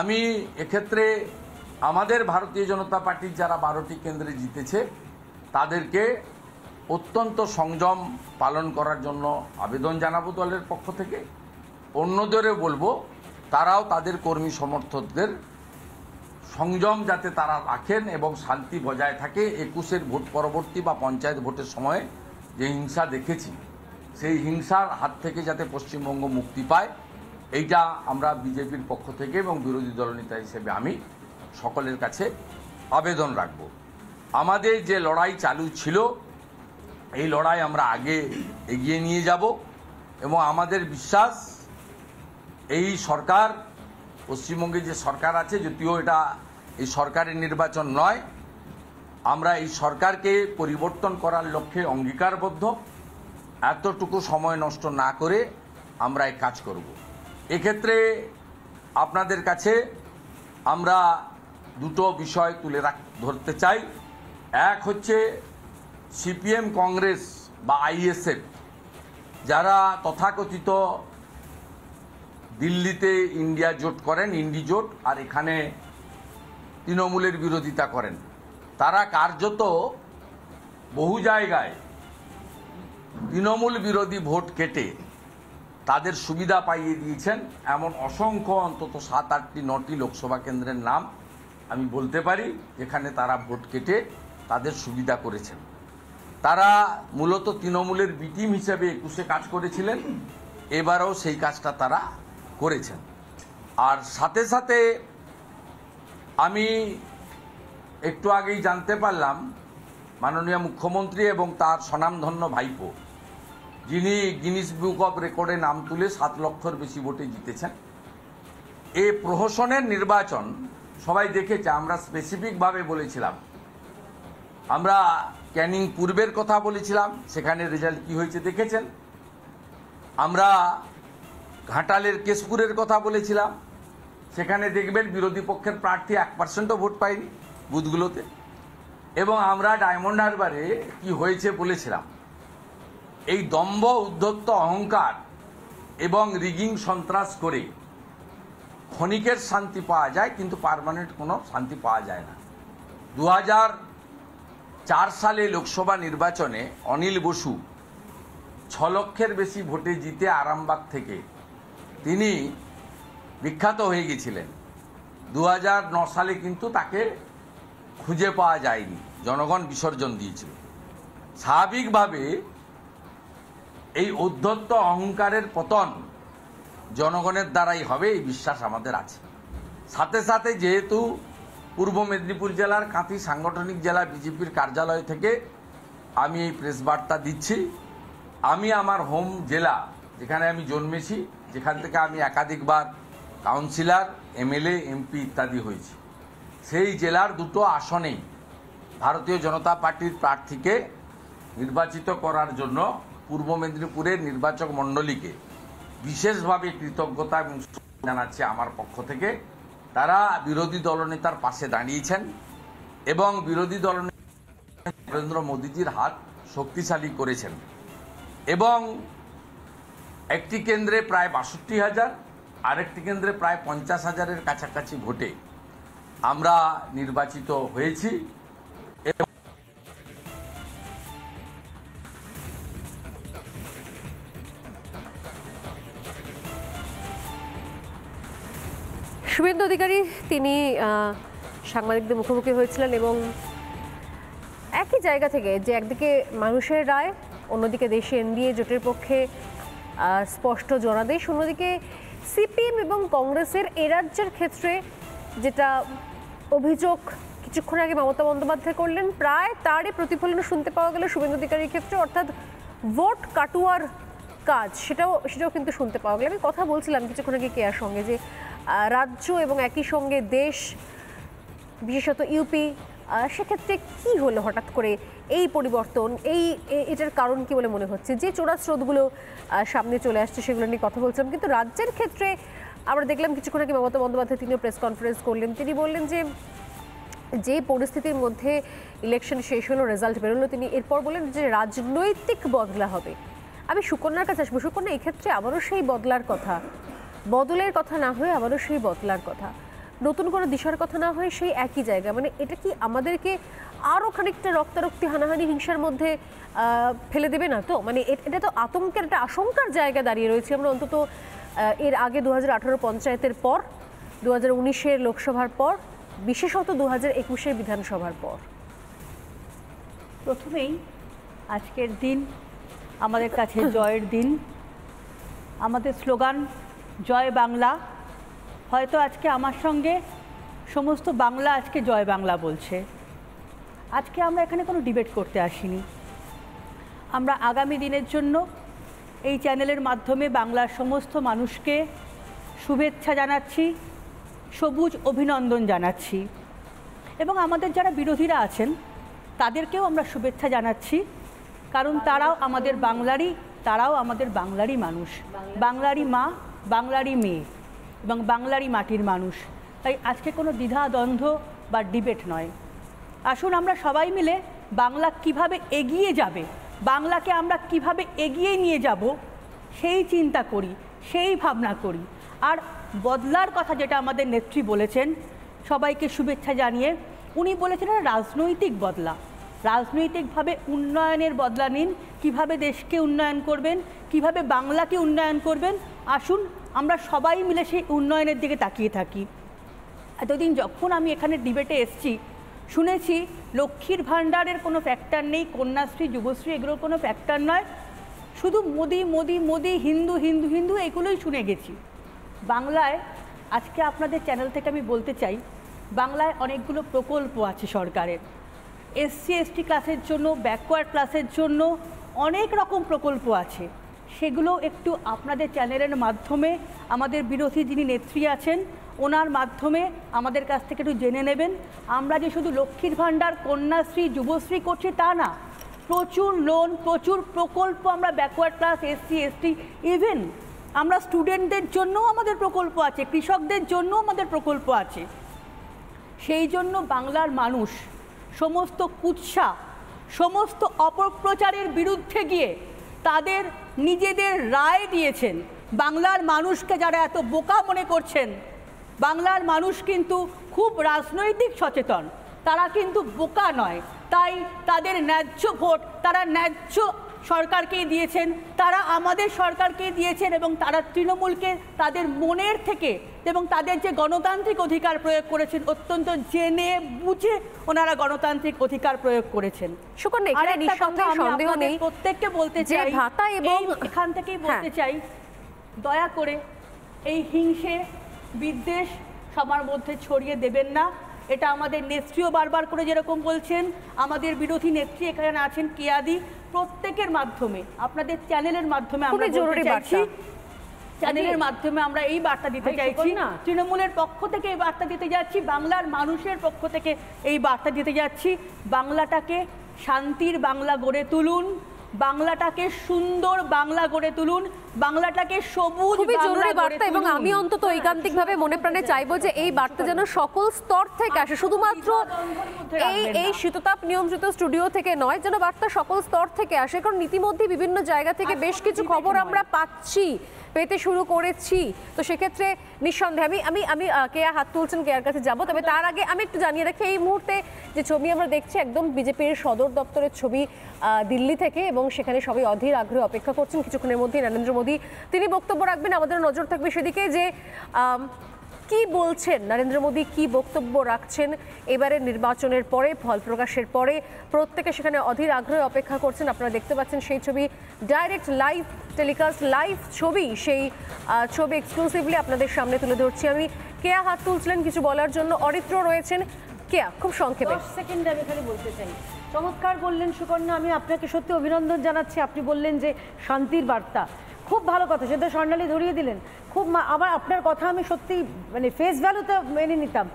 আমি এক্ষেত্রে আমাদের ভারতীয় জনতা পার্টির যারা বারোটি কেন্দ্রে জিতেছে, তাদেরকে অত্যন্ত সংযম পালন করার জন্য আবেদন জানাব দলের পক্ষ থেকে। অন্যদেরও বলব, তারাও তাদের কর্মী সমর্থকদের সংযম যাতে তারা রাখেন এবং শান্তি বজায় থাকে, একুশের ভোট পরবর্তী বা পঞ্চায়েত ভোটের সময় যে হিংসা দেখেছি, সেই হিংসার হাত থেকে যাতে পশ্চিমবঙ্গ মুক্তি পায়, এইটা আমরা বিজেপির পক্ষ থেকে এবং বিরোধী দলনেতা হিসেবে আমি সকলের কাছে আবেদন রাখব। আমাদের যে লড়াই চালু ছিল এই লড়াই আমরা আগে এগিয়ে নিয়ে যাব এবং আমাদের বিশ্বাস, এই সরকার, পশ্চিমবঙ্গে যে সরকার আছে যদিও এটা এই সরকারের নির্বাচন নয়, আমরা এই সরকারকে পরিবর্তন করার লক্ষ্যে অঙ্গীকারবদ্ধ। এতটুকু সময় নষ্ট না করে আমরা এই কাজ করব। এক্ষেত্রে আপনাদের কাছে আমরা দুটো বিষয় তুলে রাখ, ধরতে চাই। এক হচ্ছে সিপিএম কংগ্রেস বা আইএসএফ, যারা তথাকথিত দিল্লিতে ইন্ডিয়া জোট করেন, ইন্ডি জোট, আর এখানে তৃণমূলের বিরোধিতা করেন, তারা কার্যত বহু জায়গায় তৃণমূল বিরোধী ভোট কেটে তাদের সুবিধা পাইয়ে দিয়েছেন, এমন অসংখ্য অন্তত সাত আটটি নটি লোকসভা কেন্দ্রের নাম আমি বলতে পারি, যেখানে তারা ভোট কেটে তাদের সুবিধা করেছেন। তারা মূলত তৃণমূলের বিটিম হিসেবে একুশে কাজ করেছিলেন। এবারও সেই কাজটা তারা করেছেন। আর সাথে সাথে আমি একটু আগেই জানতে পারলাম, মাননীয় মুখ্যমন্ত্রী এবং তার স্বনামধন্য ভাইপো, যিনি গিনিস বুক অব রেকর্ডে নাম তুলে সাত লক্ষর বেশি ভোটে জিতেছেন। এ প্রহসনের নির্বাচন সবাই দেখেছে, আমরা স্পেসিফিকভাবে বলেছিলাম। আমরা ক্যানিং পূর্বের কথা বলেছিলাম, সেখানে রেজাল্ট কি হয়েছে দেখেছেন? আমরা ঘাটালের কেশপুরের কথা বলেছিলাম, সেখানে দেখবেন বিরোধী পক্ষের প্রার্থী এক পার্সেন্টও ভোট পায়নি বুথগুলোতে। এবং আমরা ডায়মন্ড হারবারে কি হয়েছে বলেছিলাম, এই দম্ভ, উদ্ধত্ত অহংকার এবং রিগিং সন্ত্রাস করে ক্ষণিকের শান্তি পাওয়া যায়, কিন্তু পারমানেন্ট কোনো শান্তি পাওয়া যায় না। দু হাজার চার সালে লোকসভা নির্বাচনে অনিল বসু ছ লক্ষের বেশি ভোটে জিতে আরামবাগ থেকে। তিনি বিখ্যাত হয়ে গেছিলেন। দু সালে কিন্তু তাকে খুঁজে পাওয়া যায়নি। জনগণ বিসর্জন দিয়েছিল। স্বাভাবিকভাবে এই উদ্ধত্ত অহংকারের পতন জনগণের দ্বারাই হবে, এই বিশ্বাস আমাদের আছে। সাথে সাথে যেহেতু পূর্ব মেদিনীপুর জেলার কাঁথি সাংগঠনিক জেলা বিজেপির কার্যালয় থেকে আমি এই প্রেস বার্তা দিচ্ছি। আমি আমার হোম জেলা যেখানে আমি জন্মেছি, যেখান থেকে আমি একাধিকবার কাউন্সিলর এমএলএ এমপি ইত্যাদি হয়েছি। সেই জেলার দুটো আসনেই ভারতীয় জনতা পার্টির প্রার্থীকে নির্বাচিত করার জন্য পূর্ব মেদিনীপুরের নির্বাচক মণ্ডলীকে বিশেষভাবে কৃতজ্ঞতা এবং জানাচ্ছি আমার পক্ষ থেকে। তারা বিরোধী দলনেতার পাশে দাঁড়িয়েছেন এবং বিরোধী দলনেতা নরেন্দ্র মোদীজির হাত শক্তিশালী করেছেন। এবং একটি কেন্দ্রে প্রায় বাষট্টি হাজার, আরেকটি কেন্দ্রে প্রায় পঞ্চাশ হাজারের কাছাকাছি ভোটে আমরা নির্বাচিত হয়েছি। শুভেন্দু অধিকারী, তিনি সাংবাদিকদের মুখোমুখি হয়েছিলেন এবং একই জায়গা থেকে যে একদিকে মানুষের রায়, অন্যদিকে দেশে এনডিএ জোটের পক্ষে স্পষ্ট জনাদেশ, অন্যদিকে সিপিএম এবং কংগ্রেসের এ রাজ্যের ক্ষেত্রে যেটা অভিযোগ কিছুক্ষণ আগে মমতা বন্দ্যোপাধ্যায় করলেন, প্রায় তারই প্রতিফলন শুনতে পাওয়া গেল শুভেন্দু অধিকারীর ক্ষেত্রে। অর্থাৎ ভোট কাটুয়ার কাজ, সেটাও সেটাও কিন্তু শুনতে পাওয়া গেল। আমি কথা বলছিলাম কিছুক্ষণ আগে কেয়ার সঙ্গে যে রাজ্য এবং একই সঙ্গে দেশ, বিশেষত ইউপি সেক্ষেত্রে কি হলো হঠাৎ করে এই পরিবর্তন? এই এটার কারণ কি বলে মনে হচ্ছে? যে চোরা স্রোতগুলো সামনে চলে আসছে সেগুলো নিয়ে কথা বলছিলাম, কিন্তু রাজ্যের ক্ষেত্রে আমরা দেখলাম কিছুক্ষণ আগে মমতা বন্দ্যোপাধ্যায় তিনিও প্রেস কনফারেন্স করলেন। তিনি বললেন যে যে পরিস্থিতির মধ্যে ইলেকশন শেষ হলো রেজাল্ট বেরোলো, তিনি এরপর বললেন যে রাজনৈতিক বদলা হবে। আমি সুকন্যার কাছে আসব। সুকন্যা এই ক্ষেত্রে আবারও সেই বদলার কথা। বদলের কথা না হয়ে আবারও সেই বদলার কথা। নতুন কোনো দিশার কথা না হয়ে সেই একই জায়গা। মানে এটা কি আমাদেরকে আরও খানিকটা রক্তারক্তি, হানাহানি, হিংসার মধ্যে ফেলে দেবে না তো? মানে এটা তো আতঙ্কের একটা আশঙ্কার জায়গা দাঁড়িয়ে রয়েছে। আমরা অন্তত এর আগে দু হাজার পঞ্চায়েতের পর দু হাজার লোকসভার পর, বিশেষত দু হাজার একুশের বিধানসভার পর। প্রথমেই আজকের দিন আমাদের কাছে জয়ের দিন। আমাদের স্লোগান জয় বাংলা। হয়তো আজকে আমার সঙ্গে সমস্ত বাংলা আজকে জয় বাংলা বলছে। আজকে আমরা এখানে কোনো ডিবেট করতে আসিনি। আমরা আগামী দিনের জন্য এই চ্যানেলের মাধ্যমে বাংলার সমস্ত মানুষকে শুভেচ্ছা জানাচ্ছি, সবুজ অভিনন্দন জানাচ্ছি। এবং আমাদের যারা বিরোধীরা আছেন, তাদেরকেও আমরা শুভেচ্ছা জানাচ্ছি। কারণ তারাও আমাদের বাংলারই, তারাও আমাদের বাংলারই মানুষ। বাংলারই মা বাংলারই মেয়ে এবং বাংলারই মাটির মানুষ। তাই আজকে কোনো দ্বিধা, দ্বন্দ্ব বা ডিবেট নয়। আসুন আমরা সবাই মিলে বাংলা কীভাবে এগিয়ে যাবে, বাংলাকে আমরা কীভাবে এগিয়ে নিয়ে যাব, সেই চিন্তা করি, সেই ভাবনা করি। আর বদলার কথা যেটা আমাদের নেত্রী বলেছেন, সবাইকে শুভেচ্ছা জানিয়ে, উনি বলেছেন রাজনৈতিক বদলা। রাজনৈতিকভাবে উন্নয়নের বদলা নিন, কীভাবে দেশকে উন্নয়ন করবেন, কীভাবে বাংলাকে উন্নয়ন করবেন, আসুন আমরা সবাই মিলে সেই উন্নয়নের দিকে তাকিয়ে থাকি। এতদিন যখন আমি এখানে ডিবেটে এসছি, শুনেছি লক্ষ্মীর ভাণ্ডারের কোনো ফ্যাক্টর নেই, কন্যাশ্রী, যুবশ্রী, এগুলোর কোনো ফ্যাক্টর নয়। শুধু মোদি মোদি মোদি, হিন্দু হিন্দু হিন্দু, এগুলোই শুনে গেছি। বাংলায়, আজকে আপনাদের চ্যানেল থেকে আমি বলতে চাই, বাংলায় অনেকগুলো প্রকল্প আছে সরকারের। এসসি এসটি ক্লাসের জন্য ব্যাকওয়ার্ড ক্লাসের জন্য অনেক রকম প্রকল্প আছে। সেগুলো একটু আপনাদের চ্যানেলের মাধ্যমে আমাদের বিরোধী যিনি নেত্রী আছেন, ওনার মাধ্যমে আমাদের কাছ থেকে একটু জেনে নেবেন। আমরা যে শুধু লক্ষ্মীর ভাণ্ডার, কন্যাশ্রী, যুবশ্রী করছি তা না, প্রচুর লোন প্রচুর প্রকল্প আমরা backward class SC ST even আমরা স্টুডেন্টদের জন্যও আমাদের প্রকল্প আছে, কৃষকদের জন্যও আমাদের প্রকল্প আছে। সেই জন্য বাংলার মানুষ সমস্ত কুৎসা, সমস্ত অপপ্রচারের বিরুদ্ধে গিয়ে তাদের নিজেদের রায় দিয়েছেন। বাংলার মানুষকে যারা এত বোকা মনে করছেন, বাংলার মানুষ কিন্তু খুব রাজনৈতিক সচেতন। তারা কিন্তু বোকা নয়। তাই তাদের ন্যায্য ভোট, তারা ন্যায্য সরকারকেই দিয়েছেন তারা আমাদের সরকারকেই দিয়েছেন এবং তারা তৃণমূলকে তাদের মনের থেকে এবং তাদের যে গণতান্ত্রিক অধিকার প্রয়োগ করেছেন অত্যন্ত জেনে বুঝে ওনারা গণতান্ত্রিক অধিকার প্রয়োগ করেছেন প্রত্যেককে বলতে চাই ভাতা এবং- এখান থেকেই বলতে হ্যাঁ। চাই দয়া করে এই হিংসে বিদ্বেষ সবার মধ্যে ছড়িয়ে দেবেন না এটা আমাদের নেত্রীও বারবার করে যেরকম বলছেন আমাদের বিরোধী নেত্রী এখানে আছেন কেয়াদি প্রত্যেকের মাধ্যমে আপনাদের চ্যানেলের মাধ্যমে আমরা জরুরি বাড়ছি চাইছি চ্যানেলের মাধ্যমে আমরা এই বার্তা দিতে চাইছি না তৃণমূলের পক্ষ থেকে এই বার্তা দিতে যাচ্ছি বাংলার মানুষের পক্ষ থেকে এই বার্তা দিতে যাচ্ছি বাংলাটাকে শান্তির বাংলা গড়ে তুলুন। বাংলাটাকে সুন্দর বাংলা গড়ে তুলুন বাংলাটাকে সবুজ খুবই জরুরি বার্তা এবং আমি অন্তত ঐকান্তিক ভাবে মনে প্রাণে চাইব যে এই বার্তা যেন সকল স্তর থেকে আসে শুধুমাত্র এই এই শীততাপ নিয়ন্ত্রিত স্টুডিও থেকে নয় যেন বার্তা সকল স্তর থেকে আসে। কারণ ইতিমধ্যে বিভিন্ন জায়গা থেকে বেশ কিছু খবর আমরা পাচ্ছি। পেতে শুরু করেছি। তো সেক্ষেত্রে নিঃসন্দেহে আমি আমি আমি কেয়া হাত তুলছেন, কেয়ার কাছে যাব। তবে তার আগে আমি একটু জানিয়ে রাখি, এই মুহূর্তে যে ছবি আমরা দেখছি, একদম বিজেপির সদর দপ্তরের ছবি দিল্লি থেকে এবং সেখানে সবাই অধীর আগ্রহে অপেক্ষা করছেন। কিছুক্ষণের মধ্যে নরেন্দ্র মোদী, তিনি বক্তব্য রাখবেন। আমাদের নজর থাকবে সেদিকে যে কি বলছেন? নরেন্দ্র মোদী কি বক্তব্য রাখছেন? এবারে নির্বাচনের পরে, ফল প্রকাশের পরে, প্রত্যেকে সেখানে অধীর আগ্রহে অপেক্ষা করছেন। আপনারা দেখতে পাচ্ছেন সেই ছবি ডাইরেক্ট লাইভ টেলিকাস্ট লাইভ ছবি। সেই ছবি এক্সক্লুসিভলি আপনাদের সামনে তুলে ধরছি আমি। কেয়া হাত তুলছিলেন কিছু বলার জন্য। অরিত্র রয়েছেন। কেয়া, খুব সংক্ষেপে। সেকেন্ডে আমি খালি বলতে চাই। চমৎকার বললেন সুকন্যা, আমি আপনাকে সত্যি অভিনন্দন জানাচ্ছি। আপনি বললেন যে শান্তির বার্তা। খুব ভালো কথা সেটা স্বর্ণালী ধরিয়ে দিলেন। খুব আবার আপনার কথা আমি সত্যি মানে ফেস ভ্যালুতে মেনে নিতাম।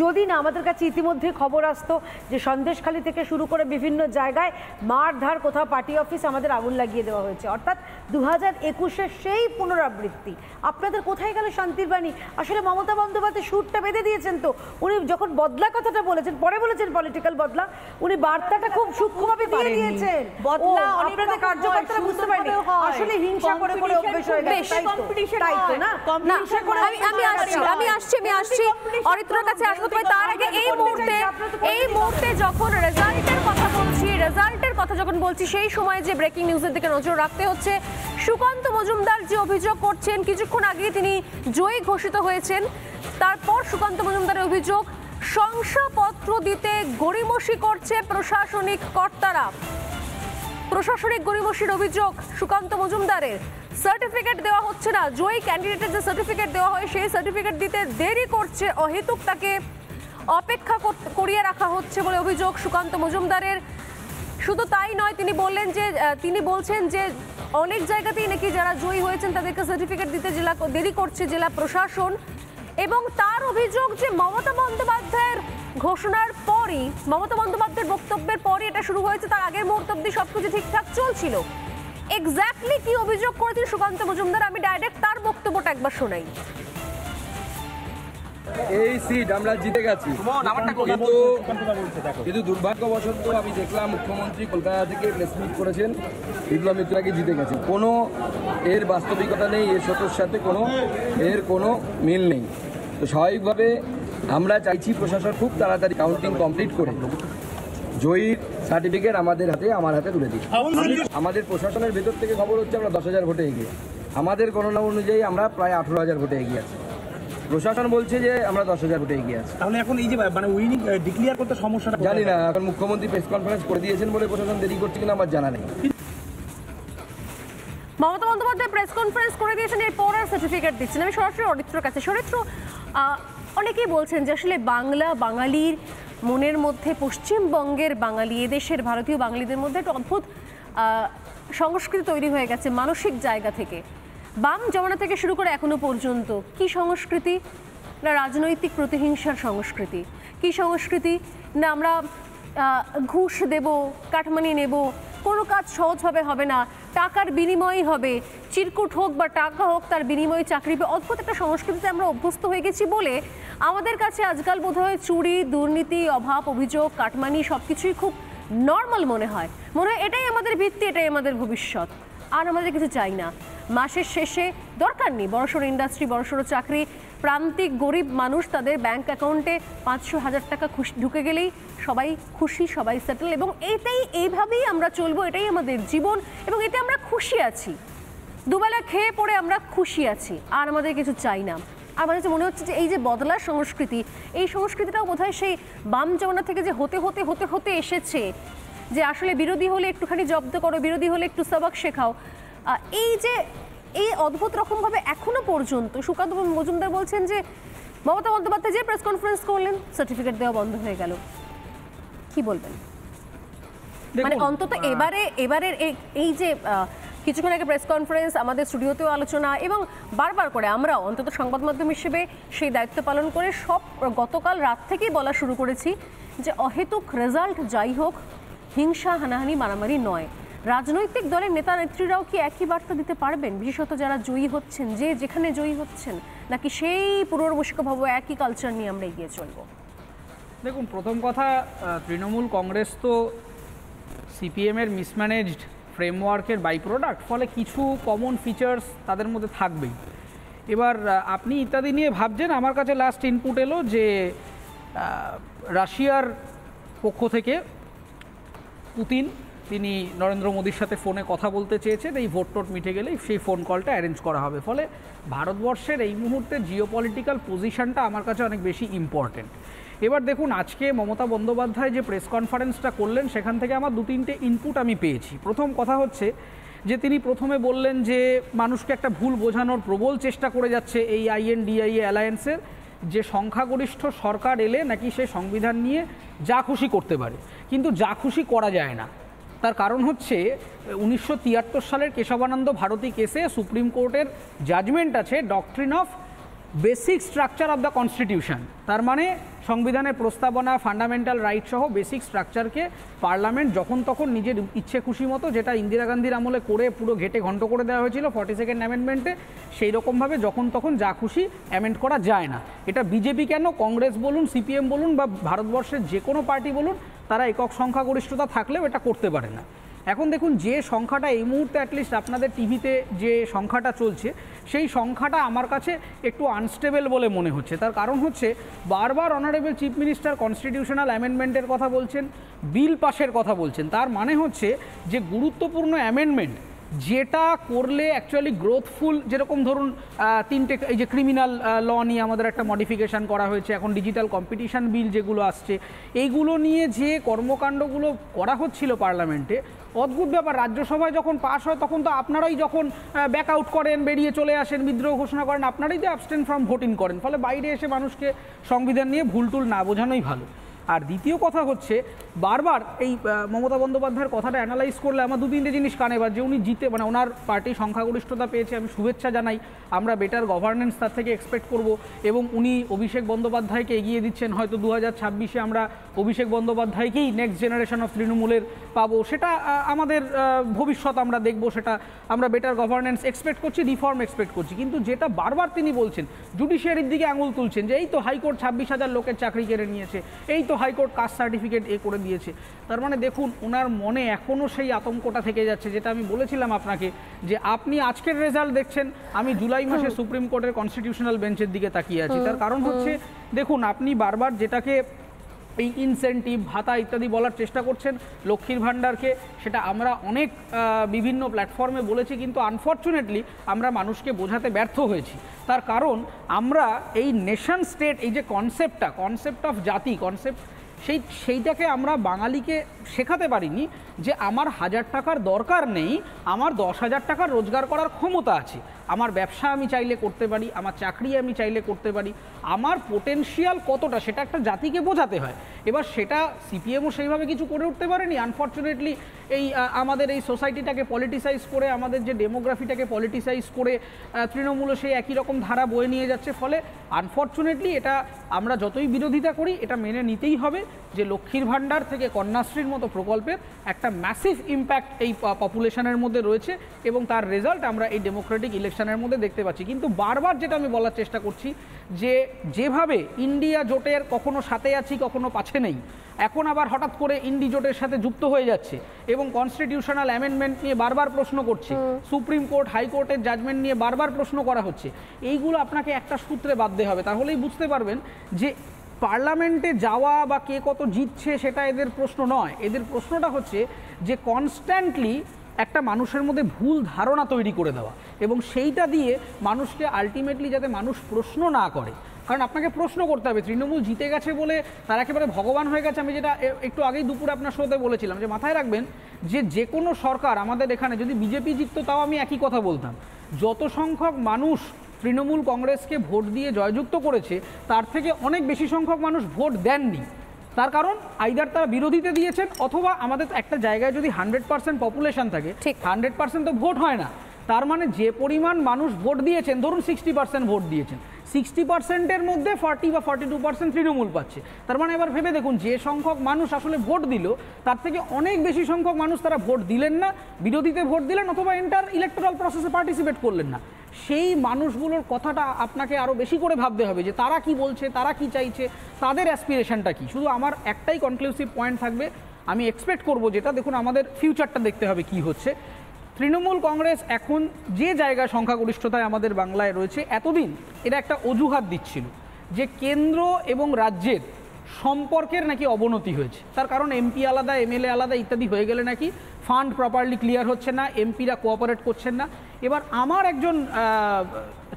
যদি না আমাদের কাছে ইতিমধ্যে খবর আসতো যে সন্দেশখালি থেকে শুরু করে বিভিন্ন জায়গায় মারধার কোথাও পার্টি অফিস আমাদের আগুন লাগিয়ে দেওয়া হয়েছে। অর্থাৎ দু হাজার একুশের সেই পুনরাবৃত্তি। আপনাদের কোথায় গেল শান্তির বাণী? আসলে মমতা বন্দ্যোপাধ্যায় সুরটা বেঁধে দিয়েছেন তো। উনি যখন বদলা কথাটা বলেছেন পরে বলেছেন পলিটিক্যাল বদলা উনি বার্তাটা খুব সূক্ষ্মভাবে দিয়ে দিয়েছেন। বদলা আপনাদের কার্যকর্তারা বুঝতে পারেনি আসলে হিংসা করে করে অভ্যেস হয়ে গেছে। তাই তো? তাই তো না? না হিংসা করে আমি আমি আসছি আমি আসছি আমি আসছি। অরিত্রর কাছে আসব তবে তার আগে এই মুহূর্তে এই মুহূর্তে যখন রেজাল্টের কথা বলছি রেজাল্টের কথা যখন বলছি সেই সময় যে ব্রেকিং নিউজের দিকে নজর রাখতে হচ্ছে সুকান্ত মজুমদার যে অভিযোগ করছেন কিছুক্ষণ আগে তিনি জয়ী ঘোষিত হয়েছেন। তারপর সুকান্ত মজুমদারের অভিযোগ শংসাপত্র দিতে গড়িমসি করছে প্রশাসনিক কর্তারা। প্রশাসনিক গরিমসির অভিযোগ সুকান্ত মজুমদারের। সার্টিফিকেট দেওয়া হচ্ছে না। জয়ী ক্যান্ডিডেটের যে সার্টিফিকেট দেওয়া হয়, সেই সার্টিফিকেট দিতে দেরি করছে, অহেতুক তাকে অপেক্ষা কর- করিয়ে রাখা হচ্ছে বলে অভিযোগ সুকান্ত মজুমদারের। শুধু তাই নয়, তিনি বললেন যে তিনি বলছেন যে, অনেক জায়গাতেই নাকি যারা জয়ী হয়েছেন, তাদেরকে সার্টিফিকেট দিতে জেলা দেরি করছে জেলা প্রশাসন। এবং তার অভিযোগ যে মমতা বন্দ্যোপাধ্যায়ের ঘোষণার পরই মমতা বন্দ্যোপাধ্যায়ের বক্তব্যের পরই এটা শুরু হয়েছে। তার আগের মুহূর্ত অব্দি সবকিছু ঠিকঠাক চলছিল। এক্স্যাক্টলি কি অভিযোগ করেছেন সুকান্ত মজুমদার? আমি ডাইরেক্ট তার বক্তব্যটা একবার শোনাই। এই সিট আমরা জিতে গেছি। কিন্তু কিন্তু দুর্ভাগ্যবশত আমি দেখলাম মুখ্যমন্ত্রী কলকাতা থেকে প্রেস মিট করেছেন। বিপ্লব মিত্রাকে জিতে গেছে কোনো এর বাস্তবিকতা নেই এর সত্যর সাথে কোনো এর কোনো মিল নেই। তো স্বাভাবিকভাবে আমরা চাইছি প্রশাসন খুব তাড়াতাড়ি কাউন্টিং কমপ্লিট করে জয়ীর সার্টিফিকেট আমাদের হাতে আমার হাতে তুলে দিই আমাদের প্রশাসনের ভেতর থেকে খবর হচ্ছে আমরা দশ হাজার ভোটে এগিয়ে। আমাদের গণনা অনুযায়ী আমরা প্রায় আঠেরো হাজার ভোটে এগিয়ে আছি। প্রশাসন বলছে যে আমরা দশ হাজার ভোটে এগিয়ে আছি। তাহলে এখন এই যে মানে উইনিং ডিক্লিয়ার করতে সমস্যাটা জানি না এখন মুখ্যমন্ত্রী প্রেস কনফারেন্স করে দিয়েছেন বলে প্রশাসন দেরি করছে কিনা আমার জানা নেই। মমতা বন্দ্যোপাধ্যায় প্রেস কনফারেন্স করে দিয়েছেন এরপর আর সার্টিফিকেট দিচ্ছেন। আমি সরাসরি অরিত্রর কাছে। সরিত্র অনেকেই বলছেন যে আসলে বাংলা বাঙালির মনের মধ্যে পশ্চিমবঙ্গের বাঙালি এদেশের ভারতীয় বাঙালিদের মধ্যে একটা অদ্ভুত সংস্কৃতি তৈরি হয়ে গেছে মানসিক জায়গা থেকে। বাম জমানা থেকে শুরু করে এখনও পর্যন্ত কি সংস্কৃতি? না রাজনৈতিক প্রতিহিংসার সংস্কৃতি? কি সংস্কৃতি? না আমরা ঘুষ দেব কাঠমানি নেব কোনো কাজ সহজভাবে হবে না। টাকার বিনিময়ই হবে। চিরকুট হোক বা টাকা হোক, তার বিনিময়ে চাকরি পেয়ে অদ্ভুত একটা সংস্কৃতিতে আমরা অভ্যস্ত হয়ে গেছি বলে আমাদের কাছে আজকাল বোধহয় চুরি, দুর্নীতি, অভাব, অভিযোগ, কাটমানি সব কিছুই খুব নর্মাল মনে হয়। মনে হয় এটাই আমাদের ভিত্তি, এটাই আমাদের ভবিষ্যৎ। আর আমাদের কিছু চাই না। মাসের শেষে দরকার নেই। বড়সড় ইন্ডাস্ট্রি বড়সড় চাকরি, প্রান্তিক গরিব মানুষ তাদের ব্যাংক অ্যাকাউন্টে পাঁচশো হাজার টাকা খুশি, ঢুকে গেলেই সবাই খুশি, সবাই সেটেল এবং এটাই, এইভাবেই আমরা চলবো, এটাই আমাদের জীবন এবং এতে আমরা খুশি আছি। দুবেলা খেয়ে পড়ে আমরা খুশি আছি, আর আমাদের কিছু চাই না। আমার কাছে মনে হচ্ছে যে এই যে বদলার সংস্কৃতি, এই সংস্কৃতিটাও বোধহয় সেই বাম জমানা থেকে যে হতে হতে হতে হতে এসেছে, যে আসলে বিরোধী হলে একটুখানি জব্দ করো, বিরোধী হলে একটু সবাক শেখাও এই যে এই অদ্ভুত রকমভাবে এখনও পর্যন্ত সুকান্ত মজুমদার বলছেন যে মমতা বন্দ্যোপাধ্যায় যে প্রেস কনফারেন্স করলেন সার্টিফিকেট দেওয়া বন্ধ হয়ে গেল। কি বলবেন? মানে অন্তত এবারে এবারের এই- এই যে কিছুক্ষণ আগে প্রেস কনফারেন্স আমাদের স্টুডিওতেও আলোচনা এবং বারবার করে আমরা অন্তত সংবাদ মাধ্যম হিসেবে সেই দায়িত্ব পালন করে সব গতকাল রাত থেকেই বলা শুরু করেছি যে অহেতুক রেজাল্ট যাই হোক হিংসা হানাহানি মারামারি নয়। রাজনৈতিক দলের নেতা নেত্রীরাও কি একই বার্তা দিতে পারবেন? বিশেষত যারা জয়ী হচ্ছেন, যে যেখানে জয়ী হচ্ছেন, নাকি সেই পুনর্বশিকভাবে একই কালচার নিয়ে আমরা এগিয়ে চলবো? দেখুন, প্রথম কথা তৃণমূল কংগ্রেস তো সিপিএমের মিসম্যানেজড ফ্রেমওয়ার্কের বাই প্রোডাক্ট ফলে কিছু কমন ফিচার্স তাদের মধ্যে থাকবেই। এবার আপনি ইত্যাদি নিয়ে ভাবছেন, আমার কাছে লাস্ট ইনপুট এলো যে রাশিয়ার পক্ষ থেকে পুতিন তিনি নরেন্দ্র মোদীর সাথে ফোনে কথা বলতে চেয়েছেন, এই ভোট টোট মিটে গেলেই সেই ফোন কলটা অ্যারেঞ্জ করা হবে। ফলে ভারতবর্ষের এই মুহূর্তে জিও পলিটিক্যাল পজিশনটা আমার কাছে অনেক বেশি ইম্পর্টেন্ট এবার দেখুন, আজকে মমতা বন্দ্যোপাধ্যায় যে প্রেস কনফারেন্সটা করলেন, সেখান থেকে আমার দু তিনটে ইনপুট আমি পেয়েছি। প্রথম কথা হচ্ছে যে তিনি প্রথমে বললেন যে মানুষকে একটা ভুল বোঝানোর প্রবল চেষ্টা করে যাচ্ছে এই আইএনডিআইএ অ্যালায়েন্সের যে সংখ্যাগরিষ্ঠ সরকার এলে নাকি সে সংবিধান নিয়ে যা খুশি করতে পারে। কিন্তু যা খুশি করা যায় না। তার কারণ হচ্ছে, উনিশশো তিয়াত্তর সালের কেশবানন্দ ভারতী কেসে সুপ্রিম কোর্টের জাজমেন্ট আছে doctrine of basic structure of the constitution তার মানে সংবিধানের প্রস্তাবনা ফান্ডামেন্টাল রাইট সহ বেসিক স্ট্রাকচারকে পার্লামেন্ট যখন তখন নিজের ইচ্ছে খুশি মতো, যেটা ইন্দিরা গান্ধীর আমলে করে পুরো ঘেটে ঘন্ট করে দেওয়া হয়েছিল ফর্টি সেকেন্ড অ্যামেন্ডমেন্টে সেই রকমভাবে যখন তখন যা খুশি অ্যামেন্ড করা যায় না। এটা বিজেপি কেন? কংগ্রেস বলুন সিপিএম বলুন বা ভারতবর্ষের যে কোনো পার্টি বলুন তারা একক সংখ্যাগরিষ্ঠতা থাকলেও এটা করতে পারে না। এখন দেখুন যে সংখ্যাটা এই মুহূর্তে অ্যাটলিস্ট আপনাদের টিভিতে যে সংখ্যাটা চলছে, সেই সংখ্যাটা আমার কাছে একটু আনস্টেবল বলে মনে হচ্ছে। তার কারণ হচ্ছে, বারবার অনারেবল চিফ মিনিস্টার কনস্টিটিউশনাল অ্যামেন্ডমেন্টের কথা বলছেন বিল পাশের কথা বলছেন। তার মানে হচ্ছে যে গুরুত্বপূর্ণ অ্যামেন্ডমেন্ট যেটা করলে অ্যাকচুয়ালি গ্রোথফুল যেরকম ধরুন তিনটে এই যে ক্রিমিনাল ল নিয়ে আমাদের একটা মডিফিকেশন করা হয়েছে, এখন ডিজিটাল কম্পিটিশন বিল যেগুলো আসছে, এইগুলো নিয়ে যে কর্মকাণ্ডগুলো করা হচ্ছিল পার্লামেন্টে অদ্ভুত ব্যাপার। রাজ্যসভায় যখন পাশ হয়, তখন তো আপনারাই যখন ব্যাক আউট করেন, বেরিয়ে চলে আসেন, বিদ্রোহ ঘোষণা করেন, আপনারাই তো অ্যাবস্টেন ফ্রম ভোটিং করেন। ফলে বাইরে এসে মানুষকে সংবিধান নিয়ে ভুলটুল না বোঝানোই ভালো। আর দ্বিতীয় কথা হচ্ছে, বারবার এই মমতা বন্দ্যোপাধ্যায়ের কথাটা অ্যানালাইজ করলে আমার দু তিনটে জিনিস কানে বাজে উনি জিতে মানে ওনার পার্টি সংখ্যাগরিষ্ঠতা পেয়েছে, আমি শুভেচ্ছা জানাই। আমরা বেটার গভর্নেন্স তার থেকে এক্সপেক্ট করব এবং উনি অভিষেক বন্দ্যোপাধ্যায়কে এগিয়ে দিচ্ছেন, হয়তো দু হাজার ছাব্বিশে আমরা অভিষেক বন্দ্যোপাধ্যায়কেই নেক্সট জেনারেশন অফ তৃণমূলের পাবো। সেটা আমাদের ভবিষ্যৎ আমরা দেখব, সেটা আমরা বেটার গভর্নেন্স এক্সপেক্ট করছি রিফর্ম এক্সপেক্ট করছি। কিন্তু যেটা বারবার তিনি বলছেন জুডিশিয়ারির দিকে আঙুল তুলছেন যে, এই তো হাইকোর্ট ছাব্বিশ হাজার লোকের চাকরি কেড়ে নিয়েছে, এই তো হাইকোর্ট কাস্ট সার্টিফিকেট এ করে দিয়েছে। তার মানে দেখুন ওনার মনে এখনও সেই আতঙ্কটা থেকে যাচ্ছে যেটা আমি বলেছিলাম আপনাকে যে আপনি আজকের রেজাল্ট দেখছেন আমি জুলাই মাসে সুপ্রিম কোর্টের কনস্টিটিউশনাল বেঞ্চের দিকে তাকিয়ে আছি। তার কারণ হচ্ছে দেখুন আপনি বারবার যেটাকে এই ইনসেন্টিভ ভাতা ইত্যাদি বলার চেষ্টা করছেন লক্ষ্মীর ভাণ্ডারকে। সেটা আমরা অনেক বিভিন্ন প্ল্যাটফর্মে বলেছি, কিন্তু আনফর্চুনেটলি আমরা মানুষকে বোঝাতে ব্যর্থ হয়েছি। তার কারণ, আমরা এই নেশন স্টেট এই যে কনসেপ্টটা কনসেপ্ট অফ জাতি কনসেপ্ট সেই, সেইটাকে আমরা বাঙালিকে শেখাতে পারিনি যে আমার হাজার টাকার দরকার নেই, আমার দশ হাজার টাকার রোজগার করার ক্ষমতা আছে। আমার ব্যবসা আমি চাইলে করতে পারি, আমার চাকরি আমি চাইলে করতে পারি, আমার পোটেনশিয়াল কতটা সেটা একটা জাতিকে বোঝাতে হয়। এবার সেটা সিপিএমও সেইভাবে কিছু করে উঠতে পারেনি। আনফর্চুনেটলি এই আমাদের এই সোসাইটিটাকে পলিটিসাইজ করে, আমাদের যে ডেমোগ্রাফিটাকে পলিটিসাইজ করে তৃণমূলও সেই একই রকম ধারা বয়ে নিয়ে যাচ্ছে। ফলে আনফর্চুনেটলি এটা আমরা যতই বিরোধিতা করি, এটা মেনে নিতেই হবে যে লক্ষ্মীর ভাণ্ডার থেকে কন্যাশ্রীর মতো প্রকল্পের একটা ম্যাসিভ ইম্প্যাক্ট এই পপুলেশনের মধ্যে রয়েছে এবং তার রেজাল্ট আমরা এই ডেমোক্রেটিক ইলেকশনের মধ্যে দেখতে পাচ্ছি। কিন্তু বারবার যেটা আমি বলার চেষ্টা করছি যে যেভাবে ইন্ডিয়া জোটের কখনো সাথে আছি কখনো পাছে নেই এখন আবার হঠাৎ করে ইন্ডি জোটের সাথে যুক্ত হয়ে যাচ্ছে এবং কনস্টিটিউশনাল অ্যামেন্ডমেন্ট নিয়ে বারবার প্রশ্ন করছে সুপ্রিম কোর্ট হাইকোর্টের জাজমেন্ট নিয়ে বারবার প্রশ্ন করা হচ্ছে। এইগুলো আপনাকে একটা সূত্রে বাঁধতে হবে তাহলেই বুঝতে পারবেন যে পার্লামেন্টে যাওয়া বা কে কত জিতছে সেটা এদের প্রশ্ন নয়। এদের প্রশ্নটা হচ্ছে যে কনস্ট্যান্টলি একটা মানুষের মধ্যে ভুল ধারণা তৈরি করে দেওয়া এবং সেইটা দিয়ে মানুষকে আলটিমেটলি যাতে মানুষ প্রশ্ন না করে। কারণ আপনাকে প্রশ্ন করতে হবে, তৃণমূল জিতে গেছে বলে তার একেবারে ভগবান হয়ে গেছে। আমি যেটা একটু আগেই দুপুরে আপনার সাথে বলেছিলাম যে মাথায় রাখবেন যে যে কোনো সরকার আমাদের এখানে যদি বিজেপি জিততো তাও আমি একই কথা বলতাম। যত সংখ্যক মানুষ তৃণমূল কংগ্রেসকে ভোট দিয়ে জয়যুক্ত করেছে, তার থেকে অনেক বেশি সংখ্যক মানুষ ভোট দেননি। তার কারণ আইদার তারা বিরোধীতে দিয়েছেন অথবা আমাদের একটা জায়গায় যদি হান্ড্রেড পার্সেন্ট পপুলেশন থাকে ঠিক। হান্ড্রেড পার্সেন্ট তো ভোট হয় না। তার মানে যে পরিমাণ মানুষ ভোট দিয়েছেন ধরুন সিক্সটি পার্সেন্ট ভোট দিয়েছেন সিক্সটি পার্সেন্টের মধ্যে ফর্টি বা ফর্টি টু পার্সেন্ট তৃণমূল পাচ্ছে। তার মানে এবার ভেবে দেখুন যে সংখ্যক মানুষ আসলে ভোট দিল তার থেকে অনেক বেশি সংখ্যক মানুষ তারা ভোট দিলেন না বিরোধীতে ভোট দিলেন অথবা এন্টার ইলেকট্রাল প্রসেসে পার্টিসিপেট করলেন না। সেই মানুষগুলোর কথাটা আপনাকে আরও বেশি করে ভাবতে হবে যে তারা কি বলছে, তারা কি চাইছে, তাদের অ্যাসপিরেশনটা কি? শুধু আমার একটাই কনক্লুসিভ পয়েন্ট থাকবে, আমি এক্সপেক্ট করব যেটা, দেখুন আমাদের ফিউচারটা দেখতে হবে কি হচ্ছে। তৃণমূল কংগ্রেস এখন যে জায়গা সংখ্যাগরিষ্ঠতায় আমাদের বাংলায় রয়েছে, এতদিন এটা একটা অজুহাত দিচ্ছিল যে কেন্দ্র এবং রাজ্যের সম্পর্কের নাকি অবনতি হয়েছে। তার কারণ এমপি আলাদা, এমএলএ আলাদা ইত্যাদি হয়ে গেলে নাকি ফান্ড প্রপারলি ক্লিয়ার হচ্ছে না, এমপিরা কোঅপারেট করছেন না। এবার আমার একজন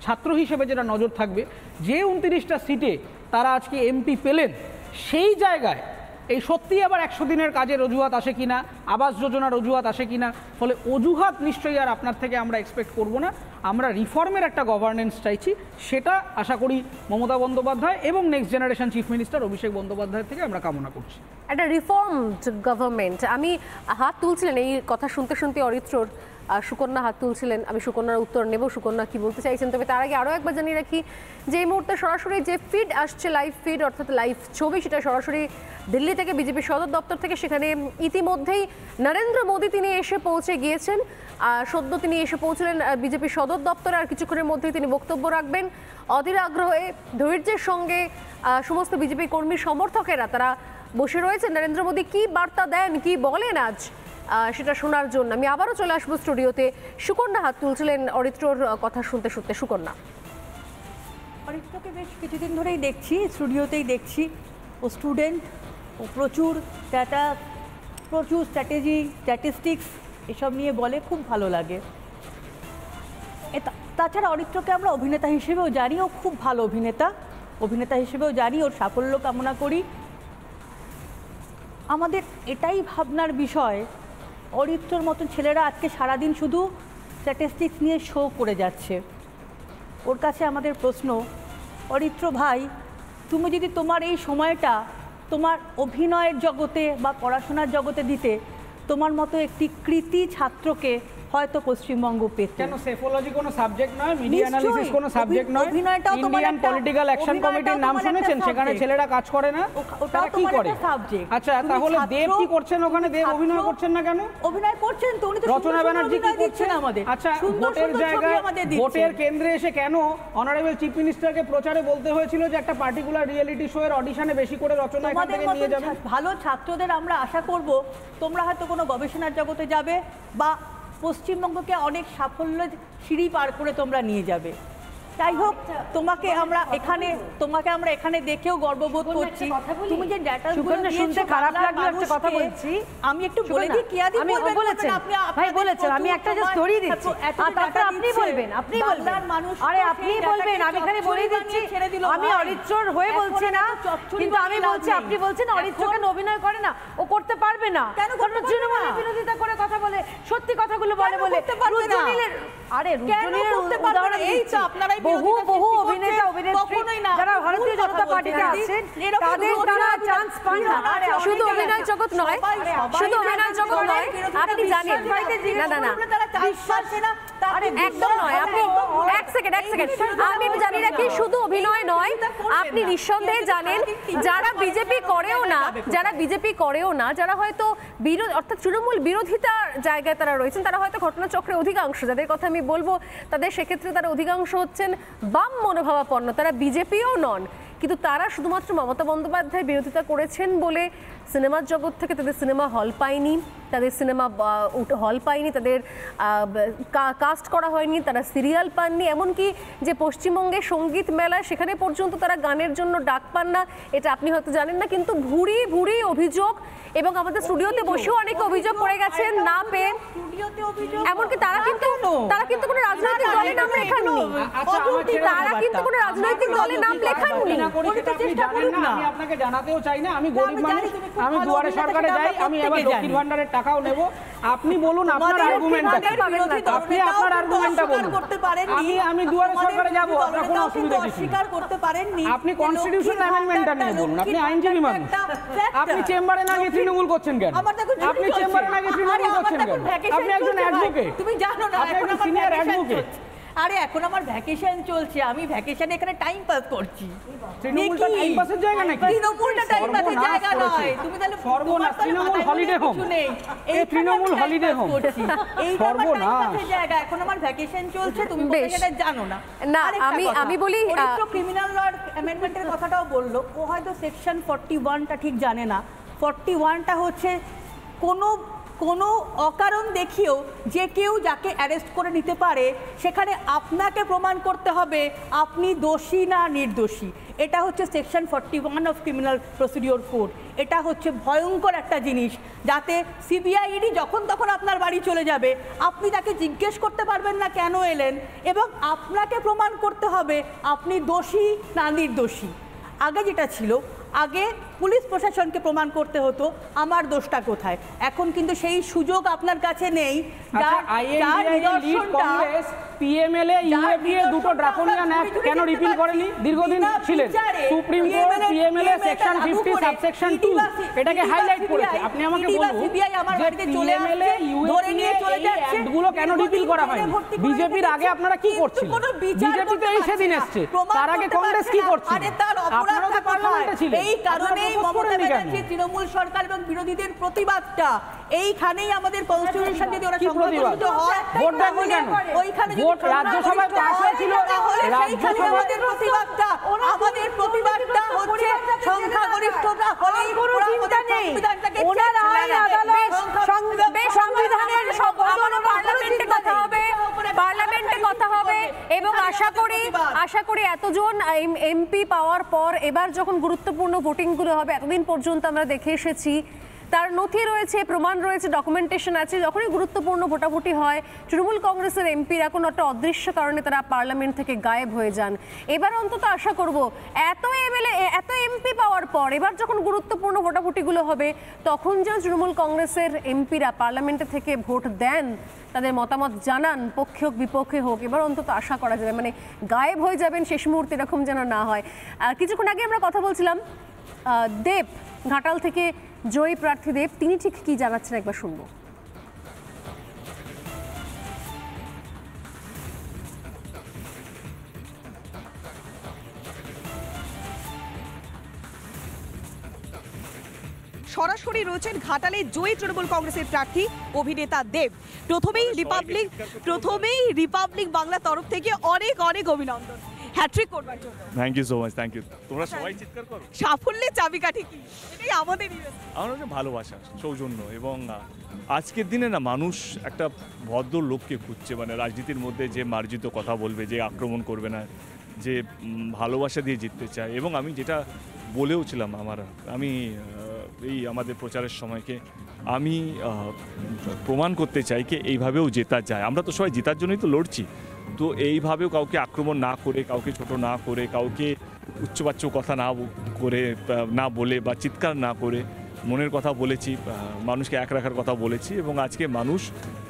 ছাত্র হিসেবে যেটা নজর থাকবে, যে উনতিরিশটা সিটে তারা আজকে এমপি পেলেন, সেই জায়গায় এই সত্যি আবার একশো দিনের কাজের অজুহাত আসে কিনা? আবাস যোজনার অজুহাত আসে কিনা? ফলে অজুহাত নিশ্চয়ই আর আপনার থেকে আমরা এক্সপেক্ট করব না। আমরা রিফর্মের একটা গভর্নেন্স চাইছি, সেটা আশা করি মমতা বন্দ্যোপাধ্যায় এবং next generation chief minister Abhishek বন্দ্যোপাধ্যায়ের থেকে আমরা কামনা করছি। একটা রিফর্মড গভর্নমেন্ট আমি হাত তুলছিলেন এই কথা শুনতে শুনতে অরিত্রর সুকন্যা হাত তুলছিলেন, আমি সুকন্যার উত্তর নেব, সুকন্যা কি বলতে চাইছেন? তবে তার আগে আরও একবার জানিয়ে রাখি যে এই মুহূর্তে সরাসরি যে ফিড আসছে লাইভ ফিড অর্থাৎ লাইভ ছবি, সেটা সরাসরি দিল্লি থেকে বিজেপি সদর দপ্তর থেকে। সেখানে ইতিমধ্যেই নরেন্দ্র মোদী তিনি এসে পৌঁছে গিয়েছেন। সদ্য তিনি এসে পৌঁছলেন বিজেপি সদর দপ্তরে। আর কিছুক্ষণের মধ্যেই তিনি বক্তব্য রাখবেন। অধীর আগ্রহে, ধৈর্যের সঙ্গে সমস্ত বিজেপি কর্মী সমর্থকেরা, তারা বসে রয়েছে নরেন্দ্র মোদী কি বার্তা দেন, কি বলেন আজ? সেটা শোনার জন্য। আমি আবারও চলে আসব স্টুডিওতে। সুকন্যা হাত তুলছিলেন অরিত্রর কথা শুনতে শুনতে। সুকন্যা। অরিত্রকে বেশ কিছুদিন ধরেই দেখছি, স্টুডিওতেই দেখছি। ও স্টুডেন্ট, ও প্রচুর ডাটা প্রচুর স্ট্র্যাটেজি স্ট্যাটিস্টিক্স এসব নিয়ে বলে, খুব ভালো লাগে। তাছাড়া অরিত্রকে আমরা অভিনেতা হিসেবেও জানি, ও খুব ভালো অভিনেতা। অভিনেতা হিসেবেও জানি, ওর সাফল্য কামনা করি। আমাদের এটাই ভাবনার বিষয় অরিত্রর মতন ছেলেরা আজকে সারাদিন শুধু স্ট্যাটিস্টিক্স নিয়ে শো করে যাচ্ছে। ওর কাছে আমাদের প্রশ্ন, অরিত্র ভাই, তুমি যদি তোমার এই সময়টা তোমার অভিনয়ের জগতে বা পড়াশোনার জগতে দিতে তোমার মতো একটি কৃতি ছাত্রকে হয়তো পশ্চিমবঙ্গ পেত। কেন সেফোলজি কোনো সাবজেক্ট নয় মিডিয়া অ্যানালিসিস কোনো সাবজেক্ট নয়। অভিনয়টাও তোমার ইন্ডিয়ান পলিটিক্যাল অ্যাকশন কমিটির নাম শুনেছেন? সেখানে ছেলেরা কাজ করে না? ও- ওটাও তারা কি করে? আচ্ছা তাহলে দেব কি করছেন ওখানে? দেব অভিনয় করছেন না কেন? অভিনয় করছেন তো উনি তো রচনা ব্যানার্জি কি করছেন? আমাদের। আচ্ছা ভোটের জায়গায় ভোটের কেন্দ্রে এসে কেন অনারেবল চিফ মিনিস্টারকে প্রচারে বলতে হয়েছিল যে একটা পার্টিকুলার রিয়েলিটি শো এর অডিশনে বেশি করে রচনা এখান থেকে নিয়ে যাবেন? ভালো ছাত্রদের আমরা আশা করব তোমরা হয়তো কোনো গবেষণার জগতে যাবে বা পশ্চিমবঙ্গকে অনেক সাফল্যের সিঁড়ি পার করে তোমরা নিয়ে যাবে। যাই হোক তোমাকে আমরা এখানে তোমাকে আমরা এখানে দেখেও গর্ববোধ করছি তুমি যে ডেটা শুনতে খারাপ লাগল একটা কথা বলছি। আমি একটু বলে দিই ও বলবেন বলেছেন। আপনি ভাই বলেছেন, আমি একটা story এত- দিচ্ছি। আর তারপরে আপনি বলবেন, আপনি বলবেন। মানুষ আরে আপনি বলবেন, আমি এখানে বলে দিচ্ছি, আমি। অরিত্রর হয়ে বলছি না, কিন্তু আমি বলছি, আপনি বলছেন অরিত্র এখন- কেন অভিনয় করে না ও করতে পারবে না কেন করতে কারণ পারবে তৃণমূলের? বিরোধিতা করে কথা বলে সত্যি কথাগুলো বলে বলে আরে না? উদাহরণ এই তো আপনারাই বহু বহু অভিনেতা অভিনেত্রী যারা ভারতীয় জনতা পার্টিতে আছেন তাদের তারা চান্স পান না। শুধু অভিনয় জগৎ নয় শুধু অভিনয় জগৎ নয় আপনি জানেন। না না না। একদম নয় আপনি এক সেকেন্ড এক সেকেন্ড আমি জানি না কি শুধু অভিনয় নয় আপনি নিঃসন্দেহে জানেন যারা বিজেপি করেও যারা বিজেপি করেও না যারা হয়তো বিরোধী অর্থাৎ তৃণমূল বিরোধিতার জায়গায় তারা রয়েছেন তারা হয়তো ঘটনাচক্রে অধিকাংশ যাদের কথা আমি বলব তাদের সেক্ষেত্রে তারা অধিকাংশ হচ্ছেন বাম মনোভাবাপন্ন তারা বিজেপিও নন। কিন্তু তারা শুধুমাত্র মমতা বন্দ্যোপাধ্যায় বিরোধিতা করেছেন বলে সিনেমার জগৎ থেকে তাদের সিনেমা হল পায়নি তাদের সিনেমা হল পায়নি তাদের কাস্ট করা হয়নি তারা সিরিয়াল পাননি এমনকি যে পশ্চিমবঙ্গে সংগীত মেলা সেখানে পর্যন্ত তারা গানের জন্য ডাক পান না এটা আপনি হয়তো জানেন না কিন্তু ভুরি ভুরি অভিযোগ এবং আমাদের স্টুডিওতে বসেও অনেকে অভিযোগ করে গেছেন না পেয়ে। এমনকি তারা কিন্তু তারা কিন্তু কোনো রাজনৈতিক দলে নাম লেখাননি। তারা কিন্তু কোনো রাজনৈতিক দলে নাম লেখাননি। আমি আপনাকে জানাতেও চাই না আমি গরিব মানুষ। আমি দুয়ারে সরকারে যাই আমি এবার লক্ষ্মীর ভান্ডারের টাকাও নেব। আপনি বলুন আপনার আর্গুমেন্টটা আপনি আপনার আর্গুমেন্টটা বলুন। আমি আমি দুয়ারে সরকারে যাব আপনার কোনো অসুবিধা কিছু নেই। অস্বীকার করতে পারেননি। আপনি কনস্টিটিউশন অ্যামেন্ডমেন্টটা নিয়ে বলুন। আপনি আইনজীবী মানুষ। আপনি চেম্বারে না গিয়ে তৃণমূল করছেন কেন? আপনি চেম্বারে না গিয়ে তৃণমূল করছেন কেন? আপনি একজন অ্যাডভোকেট তুমি জানো না আপনি একজন সিনিয়র অ্যাডভোকেট। আরে এখন আমার ভ্যাকেশন চলছে আমি ভ্যাকেশনে এখানে টাইম পাস করছি। তৃণমূলটা টাইম পাসের জায়গা নয়। তুমি তাহলে সর্বনাশ, তৃণমূল জায়গা এখন আমার ভ্যাকেশন চলছে তুমি জানো না। না, আমি- আমি বলি, ক্রিমিনাল লর অ্যামেন্ডমেন্টের কথাটাও বলল। ও হয়তো সেকশন ফর্টি ওয়ানটা ঠিক জানে না। ফর্টি ওয়ানটা হচ্ছে কোনো কোনো অকারণ দেখিয়েও যে কেউ যাকে অ্যারেস্ট করে নিতে পারে, সেখানে আপনাকে প্রমাণ করতে হবে আপনি দোষী না নির্দোষী। এটা হচ্ছে section forty one of criminal procedure code এটা হচ্ছে ভয়ঙ্কর একটা জিনিস, যাতে সিবিআইডি যখন তখন আপনার বাড়ি চলে যাবে। আপনি তাকে জিজ্ঞেস করতে পারবেন না কেন এলেন, এবং আপনাকে প্রমাণ করতে হবে আপনি দোষী না নির্দোষী। আগে যেটা ছিল, আগে পুলিশ প্রশাসনকে প্রমাণ করতে হতো আমার দোষটা কোথায়? এখন কিন্তু সেই সুযোগ আপনার কাছে নেই। যার- যার আইএনডিআই লিড নিদর্শনটা- কংগ্রেস পিএমএলএ ইউএপিএ দুটো ড্রাকোনিয়ান অ্যাক্ট কেন রিপিল করেনি? দীর্ঘদিন ছিলেন। সুপ্রিম কোর্ট পিএমএলএ সেকশন লাগু ফিফটি করে সাবসেকশন ED টু বা C- এটাকে হাইলাইট করেছে। আপনি আমাকে বলুন আমার যে বাড়িতে চলে আসছে, ধরে নিয়ে চলে যাচ্ছে, কেন রিপিল করা করে বিজেপির আগে আপনারা কি কিন্তু করছিলেন? কোনো বিজেপি তো এই সেদিন না, তার আগে কংগ্রেস কি না। করছিল? আপনারা তো পার্লামেন্টে ছিলেন। এই কারণেই মমতা ব্যানার্জি তৃণমূল সরকার এবং বিরোধীদের প্রতিবাদটা এইখানেই আমাদের কনস্টিটিউশন যদি ওরা হয় ওইখানে ভোট রাজ্যসভায় পাস হয়েছিল, সেইখানে আমাদের প্রতিবাদটা আমাদের প্রতিবাদটা হচ্ছে সংখ্যাগরিষ্ঠতা হলেই সংবিধানটাকে ওনারা আদালত, সংবিধান- বেশ সংবিধানের সব- আবারও পার্লামেন্টে কথা হবে পার্লামেন্টে কথা হবে এবং আশা করি আশা করি এতজন এমপি পাওয়ার পর এবার যখন গুরুত্বপূর্ণ ভোটিংগুলো হবে এতদিন পর্যন্ত আমরা দেখে এসেছি তার নথি রয়েছে, প্রমাণ রয়েছে ডকুমেন্টেশন আছে, যখনই গুরুত্বপূর্ণ ভোটাভুটি হয়, তৃণমূল কংগ্রেসের এমপিরা কোনো একটা অদৃশ্য কারণে তারা পার্লামেন্ট থেকে গায়েব হয়ে যান। এবার অন্তত আশা করব, এত এমএলএ, এত এমপি পাওয়ার পর, এবার যখন গুরুত্বপূর্ণ ভোটাভুটিগুলো হবে, তখন যেন তৃণমূল কংগ্রেসের এমপিরা পার্লামেন্টে থেকে ভোট দেন, তাদের মতামত জানান, পক্ষে হোক, বিপক্ষে হোক, এবার অন্তত আশা করা যাবে মানে গায়েব হয়ে যাবেন, শেষ মুহূর্তে এরকম যেন না হয়। কিছুক্ষণ আগে আমরা কথা বলছিলাম দেব ঘাটাল থেকে জয়ী প্রার্থী দেব তিনি ঠিক কি জানাচ্ছেন একবার শুনব। সরাসরি রয়েছেন ঘাটালে জয়ী তৃণমূল কংগ্রেসের প্রার্থী অভিনেতা দেব। প্রথমেই রিপাবলিক প্রথমেই রিপাবলিক বাংলা তরফ থেকে অনেক অনেক অভিনন্দন। হ্যাট্রিক করবার জন্য। Thank you so much thank you তোমরা সবাই চিৎকার করো। সাফল্যের চাবিকাঠি কি? এটাই আমাদেরই আমার হচ্ছে ভালোবাসা সৌজন্য এবং আজকের দিনে না মানুষ একটা ভদ্র লোককে খুঁজছে মানে রাজনীতির মধ্যে যে মার্জিত কথা বলবে যে আক্রমণ করবে না যে ভালোবাসা দিয়ে জিততে চায়। এবং আমি যেটা বলেও ছিলাম আমার আমি এই আমাদের প্রচারের সময়কে আমি প্রমাণ করতে চাই কি এইভাবেও জেতা যায়। আমরা তো সবাই জেতার জন্যই তো লড়ছি। তো এইভাবেও কাউকে আক্রমণ না করে কাউকে ছোট না করে কাউকে উচ্চবাচ্য কথা না করে না বলে বা চিৎকার না করে মনের কথা বলেছি মানুষকে এক রাখার কথা বলেছি এবং আজকে মানুষ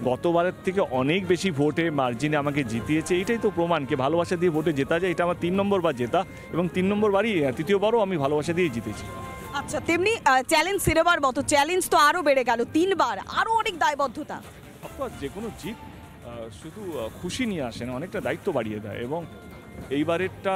গতবারের থেকে অনেক বেশি ভোটে মার্জিনে আমাকে জিতিয়েছে এইটাই তো প্রমাণ। কি ভালোবাসা দিয়ে ভোটে জেতা যায় এটা আমার তিন নম্বর বার জেতা এবং তিন নম্বর বারই তৃতীয়বারও আমি ভালোবাসা দিয়ে জিতেছি। আচ্ছা তেমনি চ্যালেঞ্জ সিনেমার মতো চ্যালেঞ্জ তো আরও বেড়ে গেল তিনবার আরও অনেক দায়বদ্ধতা। যে কোনো জিত শুধু খুশি নিয়ে আসে না, অনেকটা দায়িত্ব বাড়িয়ে দেয়। এবং এইবারেরটা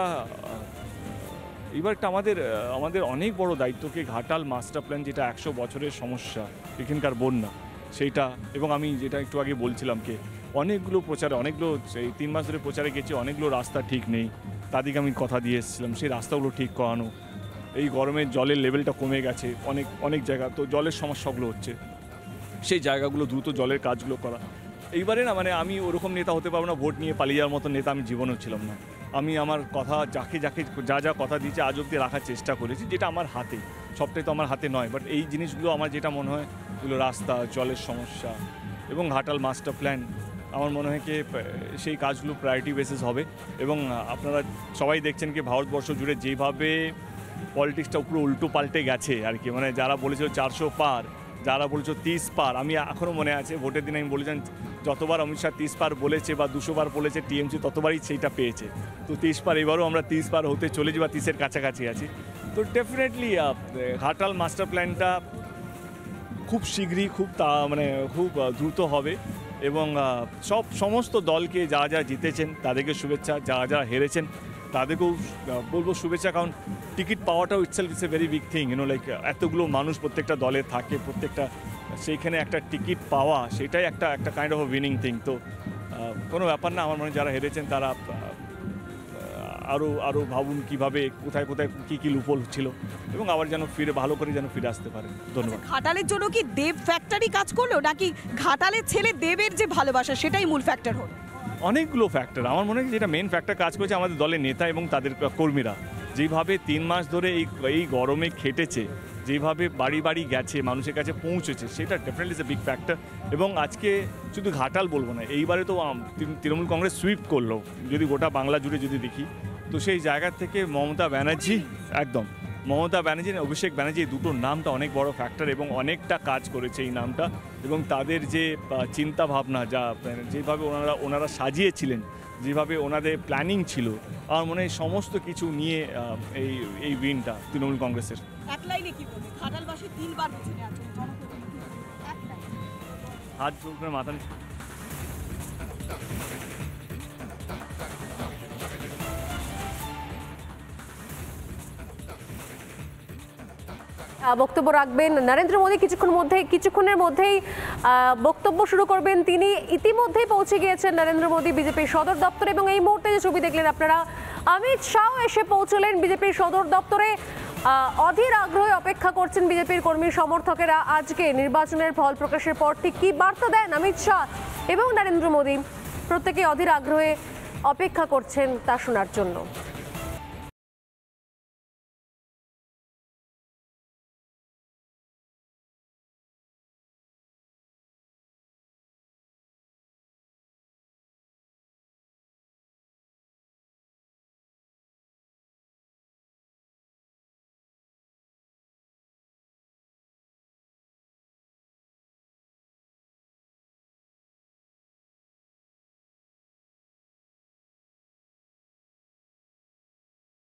এইবারটা আমাদের আমাদের অনেক বড় দায়িত্বকে ঘাটাল মাস্টার প্ল্যান যেটা একশো বছরের সমস্যা, এখানকার বন্যা, সেইটা, এবং আমি যেটা একটু আগে বলছিলাম কি, অনেকগুলো প্রচারে, অনেকগুলো এই তিন মাস ধরে প্রচারে গেছি, অনেকগুলো রাস্তা ঠিক নেই। তাদেরকে আমি কথা দিয়ে এসেছিলাম, সেই রাস্তাগুলো ঠিক করানো, এই গরমে জলের লেভেলটা কমে গেছে, অনেক অনেক জায়গা, তো জলের সমস্যাগুলো হচ্ছে। সেই জায়গাগুলো দ্রুত জলের কাজগুলো করা। এইবারে না মানে আমি ওরকম নেতা হতে পারব না, ভোট নিয়ে পালিয়ে যাওয়ার মতো নেতা আমি জীবনেও ছিলাম না। আমি আমার কথা যাকে যাকে যা যা কথা দিয়েছে আজ অব্দি রাখার চেষ্টা করেছি, যেটা আমার হাতে। সবটাই তো আমার হাতে নয় বাট এই জিনিসগুলো আমার যেটা মনে হয়, এগুলো রাস্তা, জলের সমস্যা এবং ঘাটাল মাস্টার প্ল্যান আমার মনে হয় কি সেই কাজগুলো প্রায়োরিটি বেসিস হবে। এবং আপনারা সবাই দেখছেন কি, ভারতবর্ষ জুড়ে যেভাবে পলিটিক্সটা পুরো উল্টো পাল্টে গেছে আর কি। মানে যারা বলেছিল চারশো পার যারা বলছো তিরিশ পার, আমি এখনও মনে আছে, ভোটের দিন আমি বলেছিলাম, যতবার অমিত শাহ তিরিশ পার বলেছে বা দুশো বার বলেছে, টিএমসি ততবারই সেইটা পেয়েছে। তো তিরিশ পার, এবারও আমরা তিরিশ পার হতে চলেছি বা তিসের কাছাকাছি আছি। তো ডেফিনেটলি ঘাটাল মাস্টার প্ল্যানটা খুব শীঘ্রই, খুব তা মানে খুব দ্রুত হবে এবং সব, সমস্ত দলকে যা যা জিতেছেন, তাদেরকে শুভেচ্ছা, যা যা হেরেছেন তাদেরকেও বলব শুভেচ্ছা, কারণ ticket পাওয়াটাও itself it's a very big thing you know like এতগুলো মানুষ প্রত্যেকটা দলে থাকে, প্রত্যেকটা, সেইখানে একটা টিকিট পাওয়া, সেটাই একটা একটা কাইন্ড অফ উইনিং থিং তো কোনো ব্যাপার না, আমার মনে যারা হেরেছেন তারা আরও আরও ভাবুন কীভাবে, কোথায় কোথায়, কী কী লুপল ছিল এবং আবার যেন ফিরে, ভালো করে যেন ফিরে আসতে পারে। ধন্যবাদ। ঘাটালের জন্য কি দেব ফ্যাক্টরি কাজ করল, নাকি ঘাটালের ছেলে দেবের যে ভালোবাসা, সেটাই মূল ফ্যাক্টর হলো? অনেকগুলো ফ্যাক্টর আমার মনে হয় যেটা মেন ফ্যাক্টর কাজ করেছে আমাদের দলের নেতা এবং তাদের কর্মীরা। যেভাবে তিন মাস ধরে এই এই গরমে খেটেছে, যেভাবে বাড়ি বাড়ি গেছে, মানুষের কাছে পৌঁছেছে, সেটা ডেফিনেটলি এ বিগ ফ্যাক্টর এবং আজকে শুধু ঘাটাল বলব না, এইবারে তো তৃণমূল কংগ্রেস সুইপ করল, যদি গোটা বাংলা জুড়ে যদি দেখি। তো সেই জায়গা থেকে মমতা ব্যানার্জি, একদম। মমতা ব্যানার্জি অভিষেক ব্যানার্জি এই দুটো নামটা অনেক বড় ফ্যাক্টর এবং অনেকটা কাজ করেছে এই নামটা। এবং তাদের যে চিন্তা ভাবনা যা যেভাবে ওনারা ওনারা সাজিয়েছিলেন যেভাবে ওনাদের প্ল্যানিং ছিল আমার মনে হয় সমস্ত কিছু নিয়ে এই এই উইনটা তৃণমূল কংগ্রেসের। এক লাইনে কি বক্তব্য রাখবেন। নরেন্দ্র মোদী কিছুক্ষণ মধ্যে, কিছুক্ষণের মধ্যেই বক্তব্য শুরু করবেন। তিনি ইতিমধ্যেই পৌঁছে গিয়েছেন নরেন্দ্র মোদী বিজেপির সদর দপ্তরে এবং এই মুহূর্তে যে ছবি দেখলেন আপনারা, অমিত শাহ এসে পৌঁছলেন বিজেপির সদর দপ্তরে। অধীর আগ্রহে অপেক্ষা করছেন বিজেপির কর্মী সমর্থকেরা। আজকে নির্বাচনের ফল প্রকাশের পর ঠিক কি বার্তা দেন অমিত শাহ এবং নরেন্দ্র মোদী? প্রত্যেকে অধীর আগ্রহে অপেক্ষা করছেন তা শোনার জন্য।